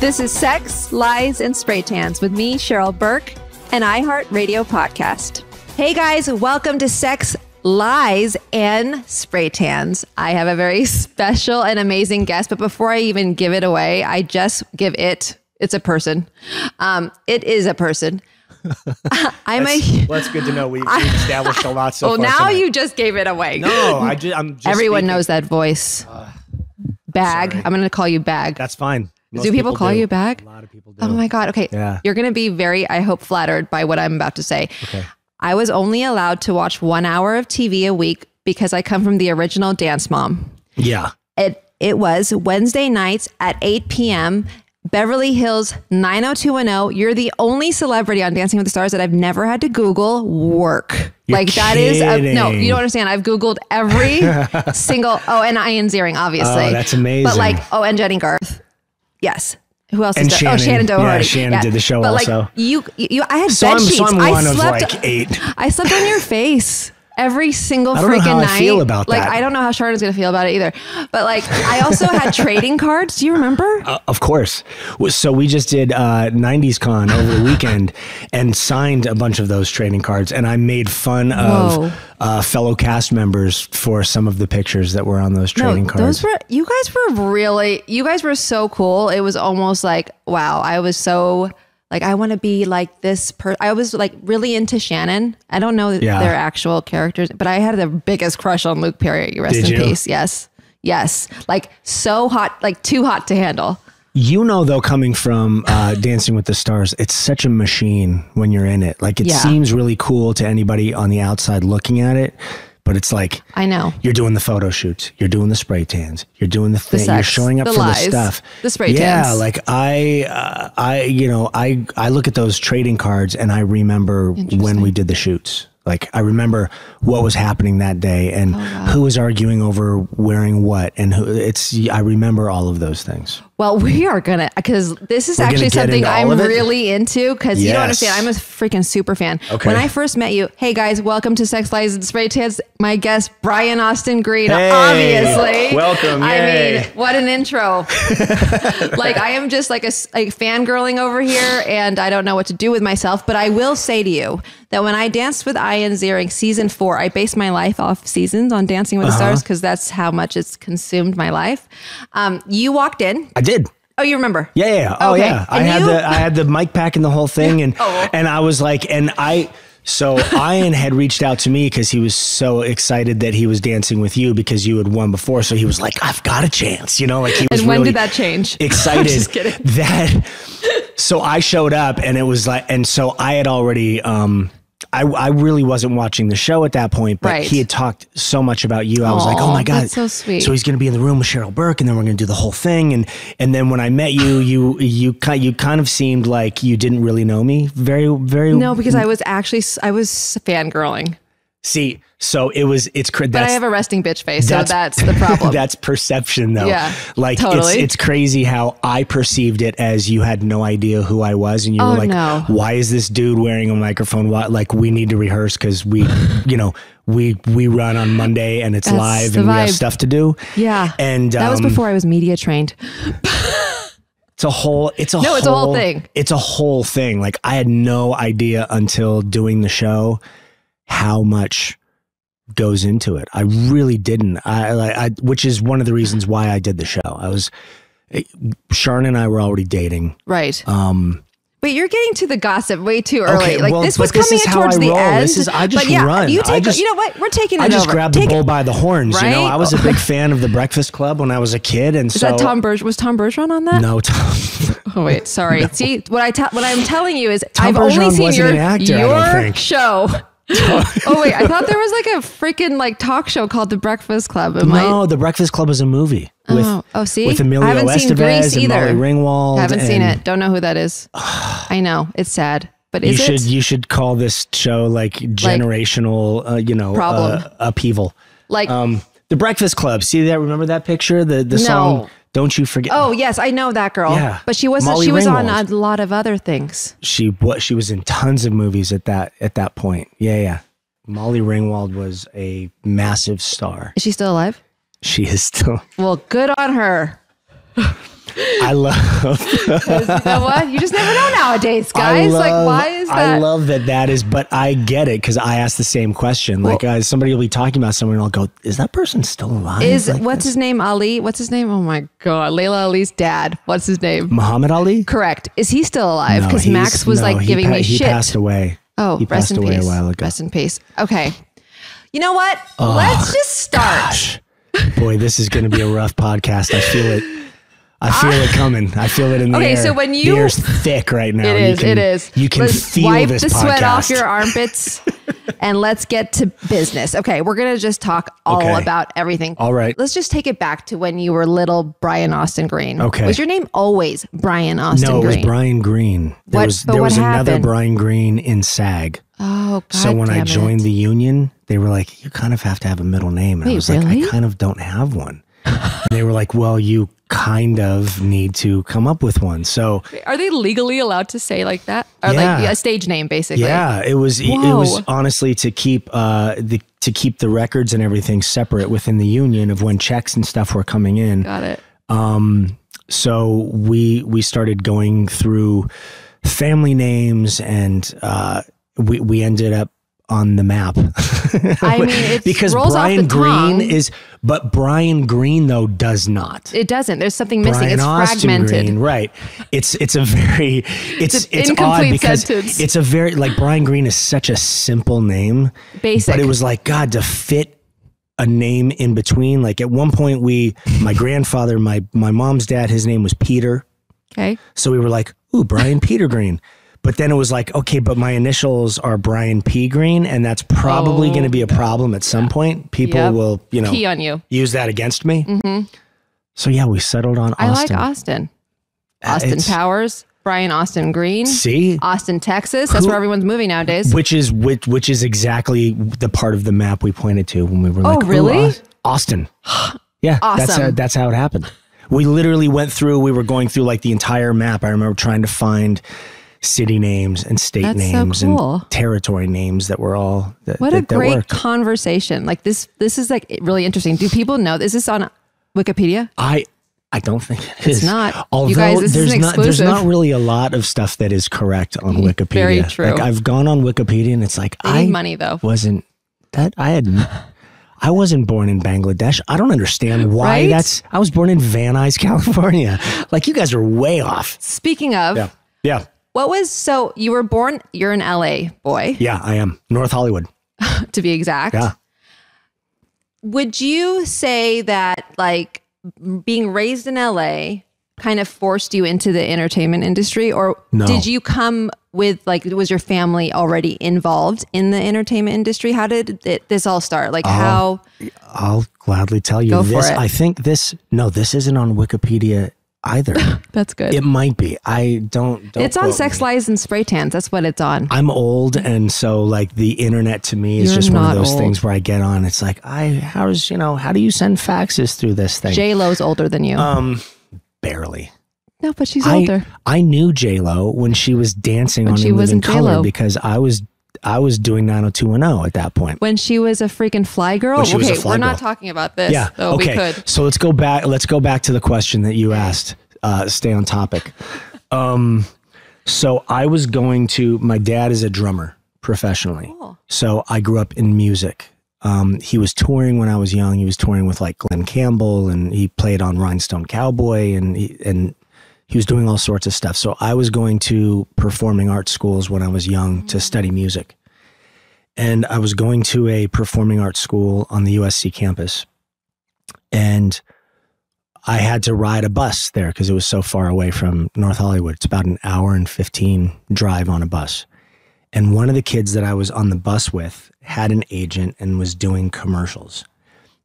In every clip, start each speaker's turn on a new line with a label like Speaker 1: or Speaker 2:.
Speaker 1: This is Sex, Lies, and Spray Tans with me, Cheryl Burke, an iHeartRadio podcast. Hey guys, welcome to Sex, Lies, and Spray Tans. I have a very special and amazing guest, but before I even give it away, I just give it, it's a person. Um, it is a person. I'm
Speaker 2: That's,
Speaker 1: a.
Speaker 2: well, that's good to know. We, we've established a lot so
Speaker 1: Well, now
Speaker 2: tonight.
Speaker 1: you just gave it away.
Speaker 2: No, I just, I'm just.
Speaker 1: Everyone
Speaker 2: speaking.
Speaker 1: knows that voice. Bag.
Speaker 2: sorry.
Speaker 1: I'm going to call you Bag.
Speaker 2: That's fine. Most
Speaker 1: do people, call
Speaker 2: do.
Speaker 1: you back?
Speaker 2: A lot of people oh do.
Speaker 1: Oh my God. Okay.
Speaker 2: Yeah.
Speaker 1: You're going to be very, I hope, flattered by what I'm about to say.
Speaker 2: Okay.
Speaker 1: I was only allowed to watch one hour of TV a week because I come from the original Dance Mom.
Speaker 2: Yeah.
Speaker 1: It, it was Wednesday nights at 8 p.m. Beverly Hills 90210. You're the only celebrity on Dancing with the Stars that I've never had to Google work.
Speaker 2: You're
Speaker 1: like that is a, no, you don't understand. I've Googled every single oh, and Ian Ziering, obviously.
Speaker 2: Oh, that's amazing.
Speaker 1: But like, oh, and Jennie Garth. Yes. Who else
Speaker 2: And
Speaker 1: is there? Oh,
Speaker 2: Shannen.
Speaker 1: Shannen Doherty.
Speaker 2: Yeah, Shannen did the show
Speaker 1: but
Speaker 2: also.
Speaker 1: Like, you, you, I had
Speaker 2: So
Speaker 1: bed
Speaker 2: I'm,
Speaker 1: sheets.
Speaker 2: so I'm
Speaker 1: I
Speaker 2: one of like eight.
Speaker 1: I slept on your face every single
Speaker 2: I don't know
Speaker 1: freaking
Speaker 2: how I
Speaker 1: night.
Speaker 2: feel about
Speaker 1: like
Speaker 2: that.
Speaker 1: I don't know how Sharna's gonna feel about it either. But like I also had trading cards. Do you remember?
Speaker 2: Uh, of course. So we just did uh, 90s Con over the weekend and signed a bunch of those trading cards. And I made fun
Speaker 1: Whoa.
Speaker 2: of uh, fellow cast members for some of the pictures that were on those trading cards.
Speaker 1: those were you guys were really you guys were so cool. It was almost like wow. I was so like I want to be like this person. I was like really into Shannen. I don't know
Speaker 2: Yeah.
Speaker 1: their actual characters, but I had the biggest crush on Luke Perry. Rest
Speaker 2: Did
Speaker 1: in
Speaker 2: you?
Speaker 1: peace. Yes, yes. Like so hot, like too hot to handle.
Speaker 2: You know, though, coming from uh, Dancing with the Stars, it's such a machine when you're in it. Like, it
Speaker 1: Yeah.
Speaker 2: seems really cool to anybody on the outside looking at it, but it's like
Speaker 1: I know.
Speaker 2: you're doing the photo shoots, you're doing the spray tans, you're doing the thing, you're showing up
Speaker 1: the
Speaker 2: for
Speaker 1: lies,
Speaker 2: the stuff,
Speaker 1: the spray
Speaker 2: Yeah,
Speaker 1: tans.
Speaker 2: like I, uh, I, you know, I, I look at those trading cards and I remember when we did the shoots. Like I remember what was happening that day and
Speaker 1: Oh,
Speaker 2: who was arguing over wearing what, and who. It's I remember all of those things.
Speaker 1: Well, we are gonna because this is
Speaker 2: We're
Speaker 1: actually something I'm really into because you don't understand. I'm a freaking super fan.
Speaker 2: Okay.
Speaker 1: When I first met you, hey guys, welcome to Sex Lies and Spray Tans. My guest Brian Austin Green,
Speaker 2: Hey,
Speaker 1: obviously.
Speaker 2: welcome,
Speaker 1: I mean, what an intro! like I am just like a like fangirling over here, and I don't know what to do with myself. But I will say to you that when I danced with Ian Ziering season four, I based my life off seasons on Dancing with the
Speaker 2: Uh-huh.
Speaker 1: Stars because that's how much it's consumed my life. Um, you walked in.
Speaker 2: I did.
Speaker 1: Oh, you remember?
Speaker 2: Yeah, yeah. yeah. Oh,
Speaker 1: Okay.
Speaker 2: yeah. I had
Speaker 1: you-
Speaker 2: the I had the mic pack and the whole thing, and
Speaker 1: Oh.
Speaker 2: and I was like, and I. So Ian had reached out to me because he was so excited that he was dancing with you because you had won before. So he was like, "I've got a chance," you know. Like he was
Speaker 1: And when
Speaker 2: really
Speaker 1: did that change?
Speaker 2: excited
Speaker 1: Just kidding.
Speaker 2: that. So I showed up, and it was like, and so I had already. um I, I really wasn't watching the show at that point, but
Speaker 1: Right.
Speaker 2: he had talked so much about you. I was like, oh my god,
Speaker 1: that's so sweet.
Speaker 2: So he's going to be in the room with Cheryl Burke, and then we're going to do the whole thing. And and then when I met you, you you kind you kind of seemed like you didn't really know me very very.
Speaker 1: No, because I was actually I was fangirling,
Speaker 2: see, so it was it's cra-
Speaker 1: but I have a resting bitch face, so that's the problem.
Speaker 2: that's perception though.
Speaker 1: Yeah,
Speaker 2: like
Speaker 1: totally.
Speaker 2: it's it's crazy how I perceived it as you had no idea who I was, and you
Speaker 1: Oh,
Speaker 2: were like,
Speaker 1: no.
Speaker 2: "Why is this dude wearing a microphone? Why, like we need to rehearse because we, you know, we we run on Monday and it's
Speaker 1: That's
Speaker 2: live and we have stuff to do.
Speaker 1: yeah,
Speaker 2: and
Speaker 1: that was
Speaker 2: um,
Speaker 1: before I was media trained.
Speaker 2: It's a whole. It's a
Speaker 1: No,
Speaker 2: whole,
Speaker 1: it's a whole thing.
Speaker 2: It's a whole thing. Like I had no idea until doing the show how much goes into it. I really didn't. I, like, I which is one of the reasons why I did the show. I was Sharna and I were already dating.
Speaker 1: Right.
Speaker 2: Um,
Speaker 1: Wait, you're getting to the gossip way too early.
Speaker 2: Okay,
Speaker 1: like
Speaker 2: well,
Speaker 1: this was coming in towards the end.
Speaker 2: This is- I just
Speaker 1: but yeah,
Speaker 2: run.
Speaker 1: You
Speaker 2: I
Speaker 1: take.
Speaker 2: just-
Speaker 1: you know what? We're taking it
Speaker 2: I just
Speaker 1: over.
Speaker 2: grabbed
Speaker 1: Take
Speaker 2: the bull by the horns. You know, I was a big fan of the Breakfast Club when I was a kid, and
Speaker 1: Is
Speaker 2: so
Speaker 1: that Tom Berg? Was Tom Bergeron on that?
Speaker 2: no, Tom,
Speaker 1: Oh wait, sorry. See what I tell what I'm telling you is
Speaker 2: Tom
Speaker 1: I've only seen your
Speaker 2: I
Speaker 1: your show. Oh wait, I thought there was like a freaking like talk show called The Breakfast Club. Am I-
Speaker 2: no, the Breakfast Club is a movie with
Speaker 1: Oh, oh, see,
Speaker 2: with Emilio
Speaker 1: I haven't seen
Speaker 2: Estevez and
Speaker 1: either.
Speaker 2: Molly Ringwald.
Speaker 1: haven't seen it. Don't know who that is. I know it's sad, but
Speaker 2: You should
Speaker 1: it?
Speaker 2: you should call this show like generational, uh, you know,
Speaker 1: Problem.
Speaker 2: uh, upheaval.
Speaker 1: like,
Speaker 2: Um, the Breakfast Club. See that? Remember that picture? The the song "Don't You Forget."
Speaker 1: oh yes, I know that girl.
Speaker 2: Yeah.
Speaker 1: but she wasn't.
Speaker 2: Molly
Speaker 1: she was on a lot of other things.
Speaker 2: she what she was in tons of movies at that at that point. Yeah, yeah. Molly Ringwald was a massive star.
Speaker 1: Is she still alive?
Speaker 2: She is still.
Speaker 1: Well, good on her.
Speaker 2: I love.
Speaker 1: you know what? You just never know nowadays, guys. like,
Speaker 2: love-
Speaker 1: why is that?
Speaker 2: I love that that is, but I get it because I asked the same question. Like, uh, somebody will be talking about someone, and I'll go, "Is that person still alive?"
Speaker 1: is
Speaker 2: Like,
Speaker 1: what's his name? Ali? What's his name? Oh my god, Laila Ali's dad. What's his name?
Speaker 2: Muhammad Ali?
Speaker 1: Correct. Is he still alive? Because
Speaker 2: he's-
Speaker 1: Max was
Speaker 2: no,
Speaker 1: like giving
Speaker 2: pa-
Speaker 1: me
Speaker 2: he
Speaker 1: shit.
Speaker 2: passed away.
Speaker 1: Oh,
Speaker 2: he
Speaker 1: rest
Speaker 2: passed
Speaker 1: in
Speaker 2: away
Speaker 1: peace.
Speaker 2: a while ago.
Speaker 1: Rest in peace. Okay. You know what? Let's just start.
Speaker 2: Gosh, boy, this is going to be a rough podcast. I feel it. I feel it coming. I feel it in the
Speaker 1: Okay,
Speaker 2: air.
Speaker 1: Okay, so when
Speaker 2: the
Speaker 1: you-
Speaker 2: air's thick right now.
Speaker 1: It is.
Speaker 2: can-
Speaker 1: it is.
Speaker 2: You can
Speaker 1: let's
Speaker 2: feel
Speaker 1: wipe
Speaker 2: this
Speaker 1: the sweat off your armpits, and let's get to business. Okay, we're gonna just talk all
Speaker 2: Okay.
Speaker 1: about everything.
Speaker 2: All right.
Speaker 1: Let's just take it back to when you were little, Brian Austin Green.
Speaker 2: Okay.
Speaker 1: Was your name always Brian Austin
Speaker 2: No, it was
Speaker 1: Green?
Speaker 2: Brian Green. There
Speaker 1: What-
Speaker 2: was there was another? Brian Green in SAG.
Speaker 1: Oh, God.
Speaker 2: so when I joined
Speaker 1: it.
Speaker 2: the union, they were like, "You kind of have to have a middle name," and I
Speaker 1: Wait,
Speaker 2: was like, "I kind of don't have one." and they were like, "Well, you kind of need to come up with one." So
Speaker 1: are they legally allowed to say like that, or
Speaker 2: Yeah.
Speaker 1: like a stage name, basically?
Speaker 2: yeah, it was it was honestly to keep uh the to keep the records and everything separate within the union of when checks and stuff were coming in.
Speaker 1: Got it.
Speaker 2: Um, so we we started going through family names, and uh, we we ended up on the map.
Speaker 1: I mean, it
Speaker 2: because Brian Green
Speaker 1: tongue.
Speaker 2: is, but Brian Green though does not.
Speaker 1: It doesn't. There's something missing.
Speaker 2: Brian
Speaker 1: it's
Speaker 2: Austin
Speaker 1: fragmented.
Speaker 2: Green, right? It's it's a very it's
Speaker 1: It's
Speaker 2: it's, odd because
Speaker 1: sentence.
Speaker 2: it's a very like Brian Green is such a simple name,
Speaker 1: Basic.
Speaker 2: but it was like God to fit a name in between. Like at one point, we my grandfather, my my mom's dad, his name was Peter,
Speaker 1: okay.
Speaker 2: so we were like, ooh, Brian Peter Green. But then it was like, okay, but my initials are Brian P. Green, and that's probably
Speaker 1: Oh,
Speaker 2: going to be a problem at some point. People
Speaker 1: Yep.
Speaker 2: will, you know,
Speaker 1: Pee on you.
Speaker 2: use that against me. So yeah, we settled on Austin.
Speaker 1: I
Speaker 2: Austin.
Speaker 1: like Austin.
Speaker 2: Uh,
Speaker 1: Austin Powers, Brian Austin Green,
Speaker 2: See,
Speaker 1: Austin, Texas. That's
Speaker 2: Who-
Speaker 1: where everyone's moving nowadays.
Speaker 2: which is which, which is exactly the part of the map we pointed to when we were like,
Speaker 1: Oh, really?
Speaker 2: Austin. Yeah, that's how, that's how it happened. We literally went through. We were going through like the entire map. I remember trying to find city names and state
Speaker 1: That's so
Speaker 2: names
Speaker 1: cool.
Speaker 2: and territory names that were all that,
Speaker 1: what
Speaker 2: that,
Speaker 1: a great
Speaker 2: worked.
Speaker 1: conversation. Like this this is like really interesting. Do people know this is this on Wikipedia?
Speaker 2: I I don't think it is.
Speaker 1: not. You
Speaker 2: Although
Speaker 1: guys,
Speaker 2: there's not there's not really a lot of stuff that is correct on mm, Wikipedia.
Speaker 1: Very true.
Speaker 2: Like I've gone on Wikipedia and it's like
Speaker 1: They
Speaker 2: I
Speaker 1: money though.
Speaker 2: wasn't that I had I wasn't born in Bangladesh. I don't understand why
Speaker 1: Right?
Speaker 2: that's I was born in Van Nuys, California. Like you guys are way off.
Speaker 1: Speaking of,
Speaker 2: Yeah. Yeah.
Speaker 1: What was so you were born you're an LA boy,
Speaker 2: Yeah, I am. North Hollywood.
Speaker 1: to be exact.
Speaker 2: Yeah.
Speaker 1: Would you say that like being raised in LA kind of forced you into the entertainment industry or
Speaker 2: No.
Speaker 1: did you come with like was your family already involved in the entertainment industry? How did it, this all start? Like how
Speaker 2: I'll gladly tell you
Speaker 1: Go for
Speaker 2: this.
Speaker 1: it.
Speaker 2: I think this no, this isn't on Wikipedia either.
Speaker 1: That's good.
Speaker 2: it might be. I don't, don't
Speaker 1: it's on Sex
Speaker 2: me.
Speaker 1: Lies and Spray Tans. That's what it's on.
Speaker 2: I'm old, and so like the internet to me is
Speaker 1: You're
Speaker 2: just one of those
Speaker 1: old.
Speaker 2: things where I get on. It's like I, how's you know, how do you send faxes through this thing?
Speaker 1: J Lo's older than you.
Speaker 2: um, barely.
Speaker 1: no, but she's
Speaker 2: I,
Speaker 1: older.
Speaker 2: I knew J Lo when she was dancing
Speaker 1: When
Speaker 2: on
Speaker 1: she
Speaker 2: In Living Color because I was I was doing 90210 at that point.
Speaker 1: when she was a freaking fly girl.
Speaker 2: When she was
Speaker 1: okay,
Speaker 2: fly
Speaker 1: we're not
Speaker 2: girl.
Speaker 1: talking about this.
Speaker 2: Yeah.
Speaker 1: Though
Speaker 2: okay.
Speaker 1: we could.
Speaker 2: So let's go back. Let's go back to the question that you asked. Uh, stay on topic. Um, so I was going to. My dad is a drummer professionally.
Speaker 1: Cool.
Speaker 2: So I grew up in music. Um, he was touring when I was young. He was touring with like Glen Campbell, and he played on Rhinestone Cowboy, and he, and he was doing all sorts of stuff. So I was going to performing arts schools when I was young to study music, and I was going to a performing arts school on the USC campus, and I had to ride a bus there because it was so far away from North Hollywood. It's about an hour and fifteen drive on a bus. And one of the kids that I was on the bus with had an agent and was doing commercials.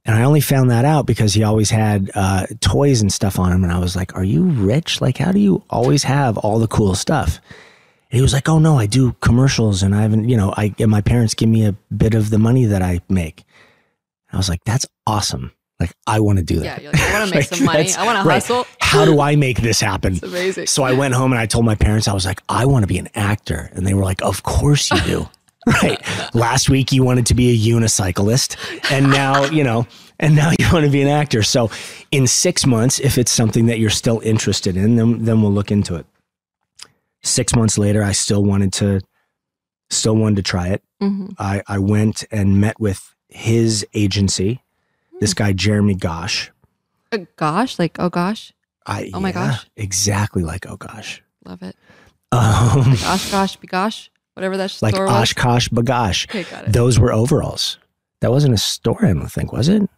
Speaker 2: And I only found that out because he always had uh, toys and stuff on him. And I was like, Are you rich? Like, how do you always have all the cool stuff? And he was like, Oh, no, I do commercials and I haven't, you know, I, and my parents give me a bit of the money that I make. I was like, That's awesome. Like, I want to do that.
Speaker 1: Yeah, like, I want to make
Speaker 2: Like,
Speaker 1: some money. I want to
Speaker 2: right.
Speaker 1: hustle.
Speaker 2: How do I make this happen?
Speaker 1: It's amazing.
Speaker 2: So I went home and I told my parents, I was like, I want to be an actor. And they were like, Of course you do. right. Last week you wanted to be a unicyclist. And now, you know, and now you want to be an actor. So, in six months, if it's something that you're still interested in, then then we'll look into it. Six months later, I still wanted to, still wanted to try it.
Speaker 1: Mhm.
Speaker 2: I I went and met with his agency, this guy Jeremy Gosh.
Speaker 1: Uh, gosh, like oh gosh,
Speaker 2: I
Speaker 1: Oh my
Speaker 2: yeah,
Speaker 1: gosh.
Speaker 2: exactly like oh gosh,
Speaker 1: love it.
Speaker 2: um,
Speaker 1: Gosh, gosh, be gosh, whatever that store
Speaker 2: like
Speaker 1: was.
Speaker 2: OshKosh B'gosh.
Speaker 1: Okay, got it.
Speaker 2: Those were overalls. That wasn't a store, I don't think, was it?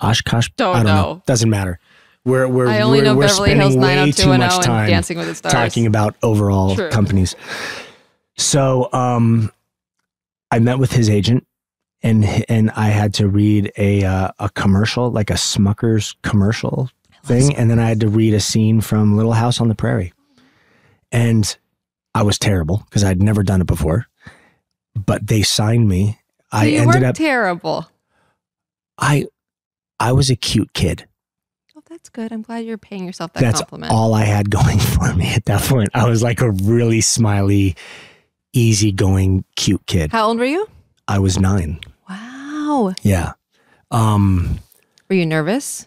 Speaker 2: Oshkosh.
Speaker 1: Don't
Speaker 2: I don't know.
Speaker 1: know.
Speaker 2: Doesn't matter. We're we're
Speaker 1: I only
Speaker 2: we're,
Speaker 1: know
Speaker 2: we're
Speaker 1: Beverly Hills
Speaker 2: spending way too
Speaker 1: 90210
Speaker 2: much
Speaker 1: and
Speaker 2: time
Speaker 1: Dancing with the Stars.
Speaker 2: talking about overall
Speaker 1: True.
Speaker 2: companies. So, um, I met with his agent, and and I had to read a uh, a commercial, like a Smucker's commercial thing, and then I had to read a scene from Little House on the Prairie, and I was terrible because I'd never done it before, but they signed me. I
Speaker 1: you
Speaker 2: ended up
Speaker 1: terrible.
Speaker 2: I I was a cute kid.
Speaker 1: Oh, that's good. I'm glad you're paying yourself that
Speaker 2: That's
Speaker 1: compliment.
Speaker 2: all I had going for me at that point. I was like a really smiley, easygoing, cute kid.
Speaker 1: How old were you?
Speaker 2: I was nine.
Speaker 1: Wow.
Speaker 2: Yeah. Um,
Speaker 1: Were you nervous?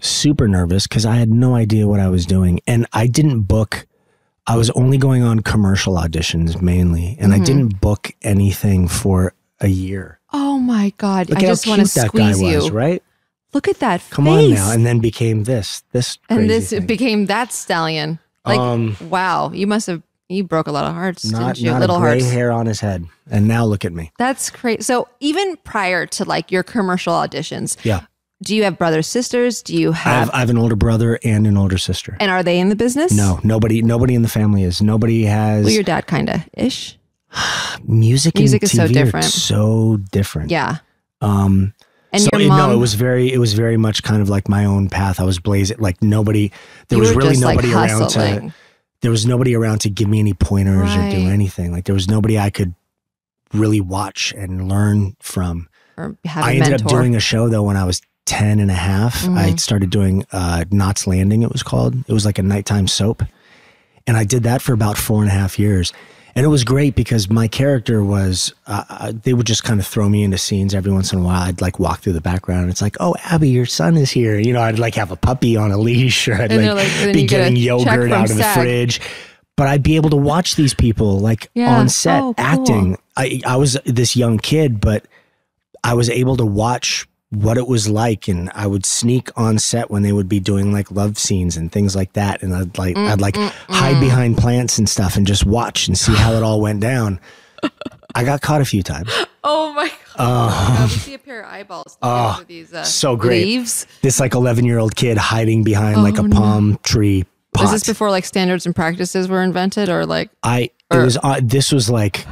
Speaker 2: super nervous because I had no idea what I was doing. And I didn't book, I was only going on commercial auditions mainly. And I
Speaker 1: Mhm.
Speaker 2: didn't book anything for a year.
Speaker 1: Oh my God.
Speaker 2: Look
Speaker 1: I just want to
Speaker 2: cute that guy
Speaker 1: squeeze you.
Speaker 2: was, right?
Speaker 1: Look at that
Speaker 2: Come
Speaker 1: face.
Speaker 2: on now. And then became this, this
Speaker 1: And this
Speaker 2: thing.
Speaker 1: became that stallion. Like,
Speaker 2: um,
Speaker 1: wow. You must have, you broke a lot of hearts,
Speaker 2: not,
Speaker 1: didn't you?
Speaker 2: not
Speaker 1: Little
Speaker 2: a gray
Speaker 1: hearts.
Speaker 2: hair on his head. And now look at me.
Speaker 1: That's great. So even prior to like your commercial auditions,
Speaker 2: Yeah.
Speaker 1: do you have brothers, sisters? Do you
Speaker 2: I
Speaker 1: have,
Speaker 2: have, I have an older brother and an older sister.
Speaker 1: and are they in the business?
Speaker 2: No, nobody, nobody in the family is. Nobody has
Speaker 1: Well, your dad kind of ish.
Speaker 2: music.
Speaker 1: Music
Speaker 2: and
Speaker 1: is so
Speaker 2: TV are
Speaker 1: different.
Speaker 2: So different.
Speaker 1: Yeah.
Speaker 2: Um.
Speaker 1: And
Speaker 2: so
Speaker 1: your
Speaker 2: it-
Speaker 1: mom,
Speaker 2: no, it was very, it was very much kind of like my own path. I was blazing. Like nobody, there was really
Speaker 1: just, like,
Speaker 2: nobody around to. There was nobody around to give me any pointers or do anything. Like there was nobody I could really watch and learn from.
Speaker 1: or have a
Speaker 2: I ended
Speaker 1: mentor.
Speaker 2: up doing a show though when I was 10 and a half. I
Speaker 1: Mhm.
Speaker 2: started doing uh, Knots Landing, it was called. It was like a nighttime soap. And I did that for about four and a half years. And it was great because my character was, uh, uh, they would just kind of throw me into scenes every once in a while. I'd like walk through the background. It's like, oh, Abby, your son is here. You know, I'd like have a puppy on a leash or I'd
Speaker 1: And
Speaker 2: like,
Speaker 1: like-
Speaker 2: be
Speaker 1: get
Speaker 2: getting
Speaker 1: check
Speaker 2: yogurt out of the fridge. But I'd be able to watch these people like
Speaker 1: Yeah.
Speaker 2: on set
Speaker 1: Oh, cool.
Speaker 2: acting. I, I was this young kid, but I was able to watch what it was like and I would sneak on set when they would be doing like love scenes and things like that and I'd like I'd like hide behind plants and stuff and just watch and see how it all went down. I got caught a few times.
Speaker 1: Oh my god!
Speaker 2: Uh,
Speaker 1: we see a pair of eyeballs
Speaker 2: Oh,
Speaker 1: these uh,
Speaker 2: so great.
Speaker 1: leaves.
Speaker 2: this like 11 year old kid hiding behind like
Speaker 1: Oh,
Speaker 2: a
Speaker 1: no.
Speaker 2: palm tree pot.
Speaker 1: Was this before like standards and practices were invented, or like
Speaker 2: I it was uh, this was like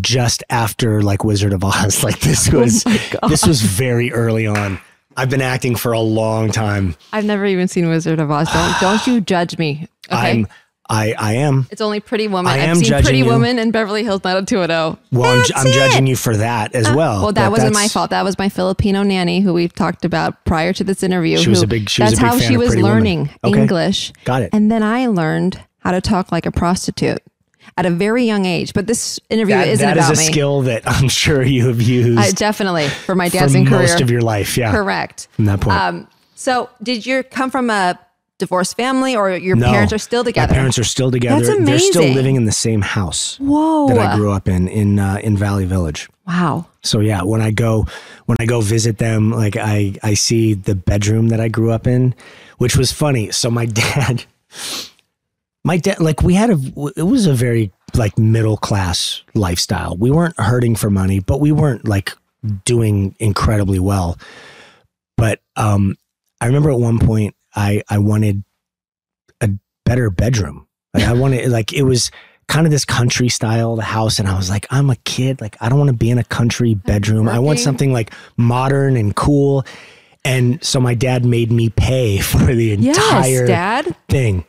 Speaker 2: just after like Wizard of Oz. Like this
Speaker 1: Oh
Speaker 2: was this was very early on. I've been acting for a long time.
Speaker 1: I've never even seen Wizard of Oz. Don't don't you judge me? Okay,
Speaker 2: I'm I I am.
Speaker 1: it's only Pretty Woman.
Speaker 2: I
Speaker 1: I've
Speaker 2: am
Speaker 1: seen
Speaker 2: judging
Speaker 1: Pretty
Speaker 2: you.
Speaker 1: Woman and Beverly Hills 90210.
Speaker 2: Well, I'm,
Speaker 1: That's
Speaker 2: I'm
Speaker 1: it.
Speaker 2: judging you for that as uh, well.
Speaker 1: Well, that wasn't my fault. That was my Filipino nanny who we've talked about prior to this interview.
Speaker 2: She was
Speaker 1: who-
Speaker 2: a big- she was
Speaker 1: that's
Speaker 2: a big
Speaker 1: how she was
Speaker 2: Pretty
Speaker 1: learning
Speaker 2: Okay.
Speaker 1: English.
Speaker 2: Got it.
Speaker 1: And then I learned how to talk like a prostitute at a very young age. But this interview
Speaker 2: That,
Speaker 1: isn't
Speaker 2: that is
Speaker 1: about
Speaker 2: a
Speaker 1: me.
Speaker 2: skill that I'm sure you have used
Speaker 1: I, definitely for my
Speaker 2: for
Speaker 1: dancing career.
Speaker 2: most of your life. Yeah,
Speaker 1: Correct.
Speaker 2: from that point.
Speaker 1: Um, so did you come from a divorced family or your
Speaker 2: no,
Speaker 1: parents are still together?
Speaker 2: My parents are still together.
Speaker 1: That's amazing.
Speaker 2: They're still living in the same house
Speaker 1: Whoa.
Speaker 2: that I grew up in in uh, in Valley Village.
Speaker 1: Wow.
Speaker 2: So yeah, when I go when I go visit them, like I I see the bedroom that I grew up in, which was funny. So my dad, my dad, like we had a it was a very like middle class lifestyle. We weren't hurting for money, but we weren't like doing incredibly well. But um, I remember at one point I I wanted a better bedroom. Like I wanted like it was kind of this country style the house and I was like I'm a kid like I don't want to be in a country bedroom. I want something like modern and cool. And so my dad made me pay for the entire
Speaker 1: Yes, Dad.
Speaker 2: thing.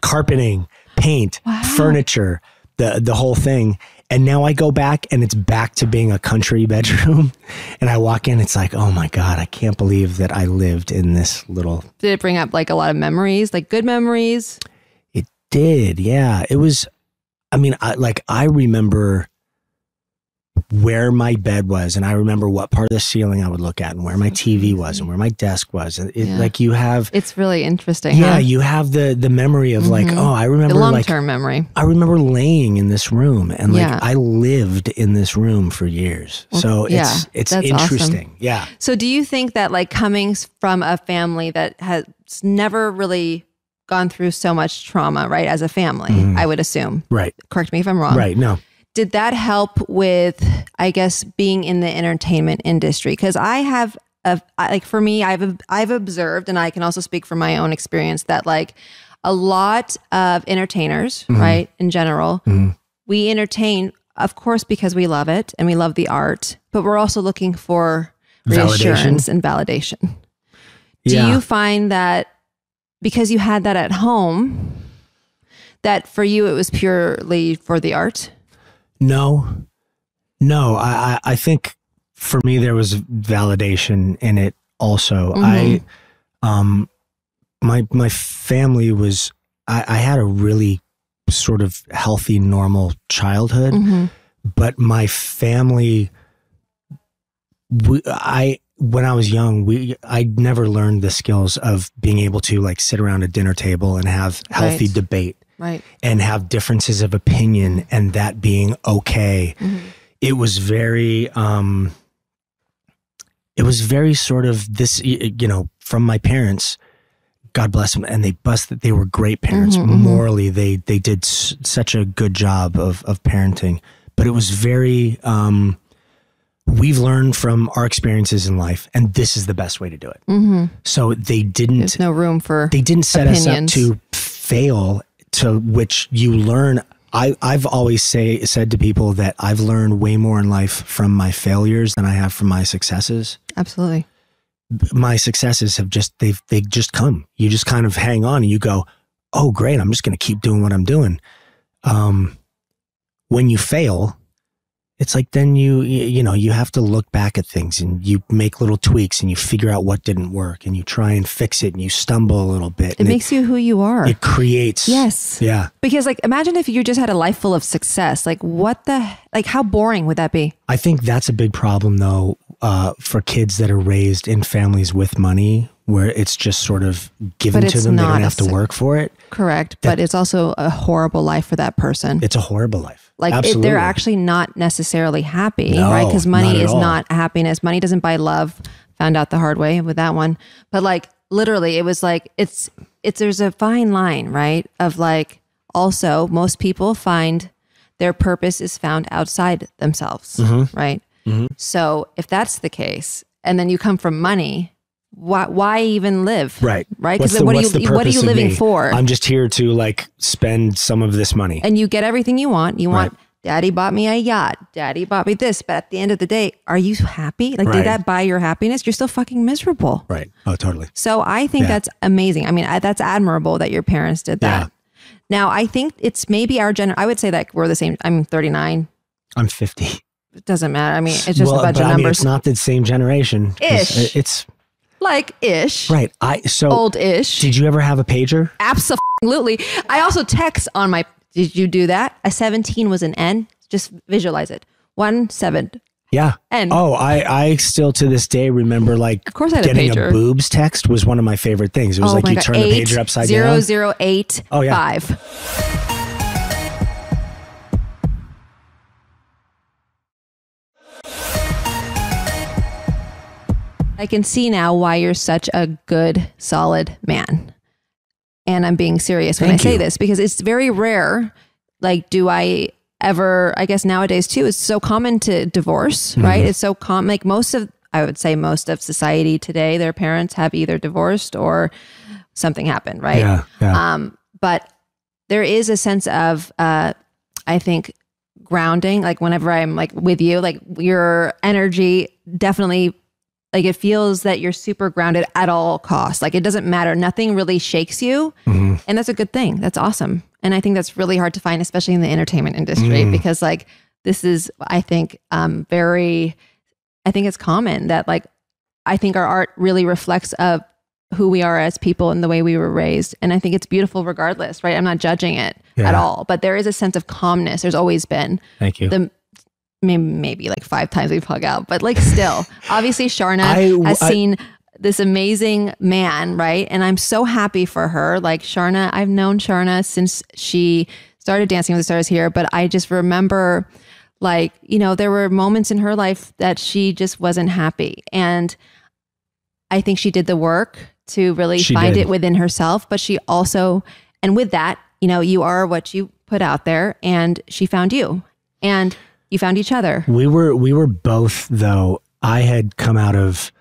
Speaker 2: Carpeting, paint,
Speaker 1: Wow.
Speaker 2: furniture, the the whole thing. And now I go back and it's back to being a country bedroom. And I walk in, it's like, oh my God, I can't believe that I lived in this little
Speaker 1: Did it bring up like a lot of memories, like good memories?
Speaker 2: It did, yeah. It was. I mean, I like I remember where my bed was, and I remember what part of the ceiling I would look at, and where my TV was, and where my desk was. It,
Speaker 1: Yeah.
Speaker 2: Like you have,
Speaker 1: It's really interesting.
Speaker 2: yeah,
Speaker 1: huh?
Speaker 2: you have the the memory of like,
Speaker 1: Mhm.
Speaker 2: oh, I
Speaker 1: the
Speaker 2: remember
Speaker 1: long
Speaker 2: like
Speaker 1: term memory.
Speaker 2: I remember laying in this room, and like
Speaker 1: Yeah.
Speaker 2: I lived in this room for years. so
Speaker 1: yeah,
Speaker 2: it's it's
Speaker 1: that's awesome.
Speaker 2: interesting. Yeah.
Speaker 1: So, do you think that like coming from a family that has never really gone through so much trauma, right, as a family,
Speaker 2: Mhm.
Speaker 1: I would assume.
Speaker 2: Right.
Speaker 1: Correct me if I'm wrong.
Speaker 2: Right. No.
Speaker 1: Did that help with, I guess, being in the entertainment industry? Because I have, a, like for me, I've I've observed, and I can also speak from my own experience that like a lot of entertainers,
Speaker 2: Mhm.
Speaker 1: right, in general,
Speaker 2: Mhm.
Speaker 1: we entertain, of course, because we love it and we love the art, but we're also looking for reassurance and validation. Do
Speaker 2: yeah.
Speaker 1: you find that because you had that at home, that for you it was purely for the art?
Speaker 2: No, no. I, I I think for me there was validation in it. Also, I um my my family was I, I had a really sort of healthy, normal childhood,
Speaker 1: Mhm.
Speaker 2: but my family. We, I when I was young, we I never learned the skills of being able to like sit around a dinner table and have healthy
Speaker 1: Right.
Speaker 2: debate
Speaker 1: Right.
Speaker 2: and have differences of opinion and that being okay.
Speaker 1: Mhm.
Speaker 2: It was very um it was very sort of this you know from my parents God bless them and they busted they were great parents
Speaker 1: Mhm, mhm.
Speaker 2: morally they they did s- such a good job of of parenting but it was very um we've learned from our experiences in life and this is the best way to do it
Speaker 1: Mhm.
Speaker 2: so they didn't
Speaker 1: There's no room for.
Speaker 2: they didn't set
Speaker 1: opinions.
Speaker 2: us up to fail to which you learn I, I've always say said to people that I've learned way more in life from my failures than I have from my successes.
Speaker 1: Absolutely.
Speaker 2: My successes have just they've they just come. You just kind of hang on and you go, oh great, I'm just gonna keep doing what I'm doing. Um when you fail, it's like then you you know you have to look back at things and you make little tweaks and you figure out what didn't work and you try and fix it and you stumble a little bit
Speaker 1: It makes you who you are.
Speaker 2: it creates
Speaker 1: yes.
Speaker 2: yeah
Speaker 1: Because like imagine if you just had a life full of success. Like what the like how boring would that be?
Speaker 2: i think that's a big problem though uh, for kids that are raised in families with money where it's just sort of given to them they don't have to work for it
Speaker 1: Correct. But it's also a horrible life for that person.
Speaker 2: it's a horrible life
Speaker 1: like it, they're actually not necessarily happy,
Speaker 2: No,
Speaker 1: right? Because money
Speaker 2: at
Speaker 1: is
Speaker 2: all.
Speaker 1: not happiness. Money doesn't buy love. Found out the hard way with that one. But like literally, it was like it's it's there's a fine line, right? Of like also most people find their purpose is found outside themselves,
Speaker 2: Mm-hmm.
Speaker 1: right? So if that's the case, and then you come from money, why why even live?
Speaker 2: right
Speaker 1: Right? Because what are you what are you living
Speaker 2: me?
Speaker 1: for?
Speaker 2: i'm just here to like spend some of this money
Speaker 1: and you get everything you want. You want
Speaker 2: Right.
Speaker 1: daddy bought me a yacht, daddy bought me this, but at the end of the day, are you happy? Like
Speaker 2: Right.
Speaker 1: did that buy your happiness? You're still fucking miserable.
Speaker 2: right oh totally
Speaker 1: So I think
Speaker 2: Yeah.
Speaker 1: that's amazing. I mean, I, that's admirable that your parents did that.
Speaker 2: Yeah.
Speaker 1: Now, I think it's maybe our gen. I would say that we're the same. I'm 39.
Speaker 2: i'm 50
Speaker 1: It doesn't matter. I mean, it's just
Speaker 2: well,
Speaker 1: a bunch of
Speaker 2: I mean,
Speaker 1: numbers.
Speaker 2: it's not the same generation.
Speaker 1: Ish.
Speaker 2: it's
Speaker 1: like ish,
Speaker 2: right i so
Speaker 1: old ish.
Speaker 2: did you ever have a pager
Speaker 1: Absolutely. I also text on my. Did you do that? A 17 was an N. Just visualize it. One seven.
Speaker 2: yeah
Speaker 1: N.
Speaker 2: Oh, I, I still to this day remember like
Speaker 1: Of course I had a
Speaker 2: getting
Speaker 1: pager.
Speaker 2: a boobs text was one of my favorite things. It was
Speaker 1: Oh
Speaker 2: like you
Speaker 1: God.
Speaker 2: turn the pager upside
Speaker 1: zero,
Speaker 2: down.
Speaker 1: zero, eight,
Speaker 2: Oh, yeah.
Speaker 1: five. I can see now why you're such a good, solid man. And I'm being serious when
Speaker 2: Thank
Speaker 1: I say
Speaker 2: you.
Speaker 1: this because it's very rare. Like, do I ever, I guess nowadays too, it's so common to divorce,
Speaker 2: Mm-hmm.
Speaker 1: right? It's so common. Like, most of, I would say most of society today, their parents have either divorced or something happened, right?
Speaker 2: Yeah, yeah.
Speaker 1: Um, but there is a sense of, uh, I think, grounding. Like whenever I'm like with you, like your energy definitely, like it feels that you're super grounded at all costs. Like it doesn't matter. Nothing really shakes you,
Speaker 2: Mhm.
Speaker 1: and that's a good thing. That's awesome. And I think that's really hard to find, especially in the entertainment industry,
Speaker 2: Mm.
Speaker 1: because like this is, I think, um, very. I think it's common that like I think our art really reflects of who we are as people and the way we were raised. And I think it's beautiful regardless, right? I'm not judging it at all, but there is a sense of calmness. There's always been
Speaker 2: Thank you.
Speaker 1: the maybe, maybe like five times we've hung out, but like still, obviously Sharna
Speaker 2: I-
Speaker 1: has
Speaker 2: I-
Speaker 1: seen this amazing man, right? And I'm so happy for her. Like Sharna, I've known Sharna since she started Dancing with the Stars here, but I just remember like, you know, there were moments in her life that she just wasn't happy. And I think she did the work to really
Speaker 2: She
Speaker 1: find
Speaker 2: did.
Speaker 1: it within herself, but she also, and with that, you know, you are what you put out there, and she found you, and you found each other.
Speaker 2: We were we were both though. I had come out of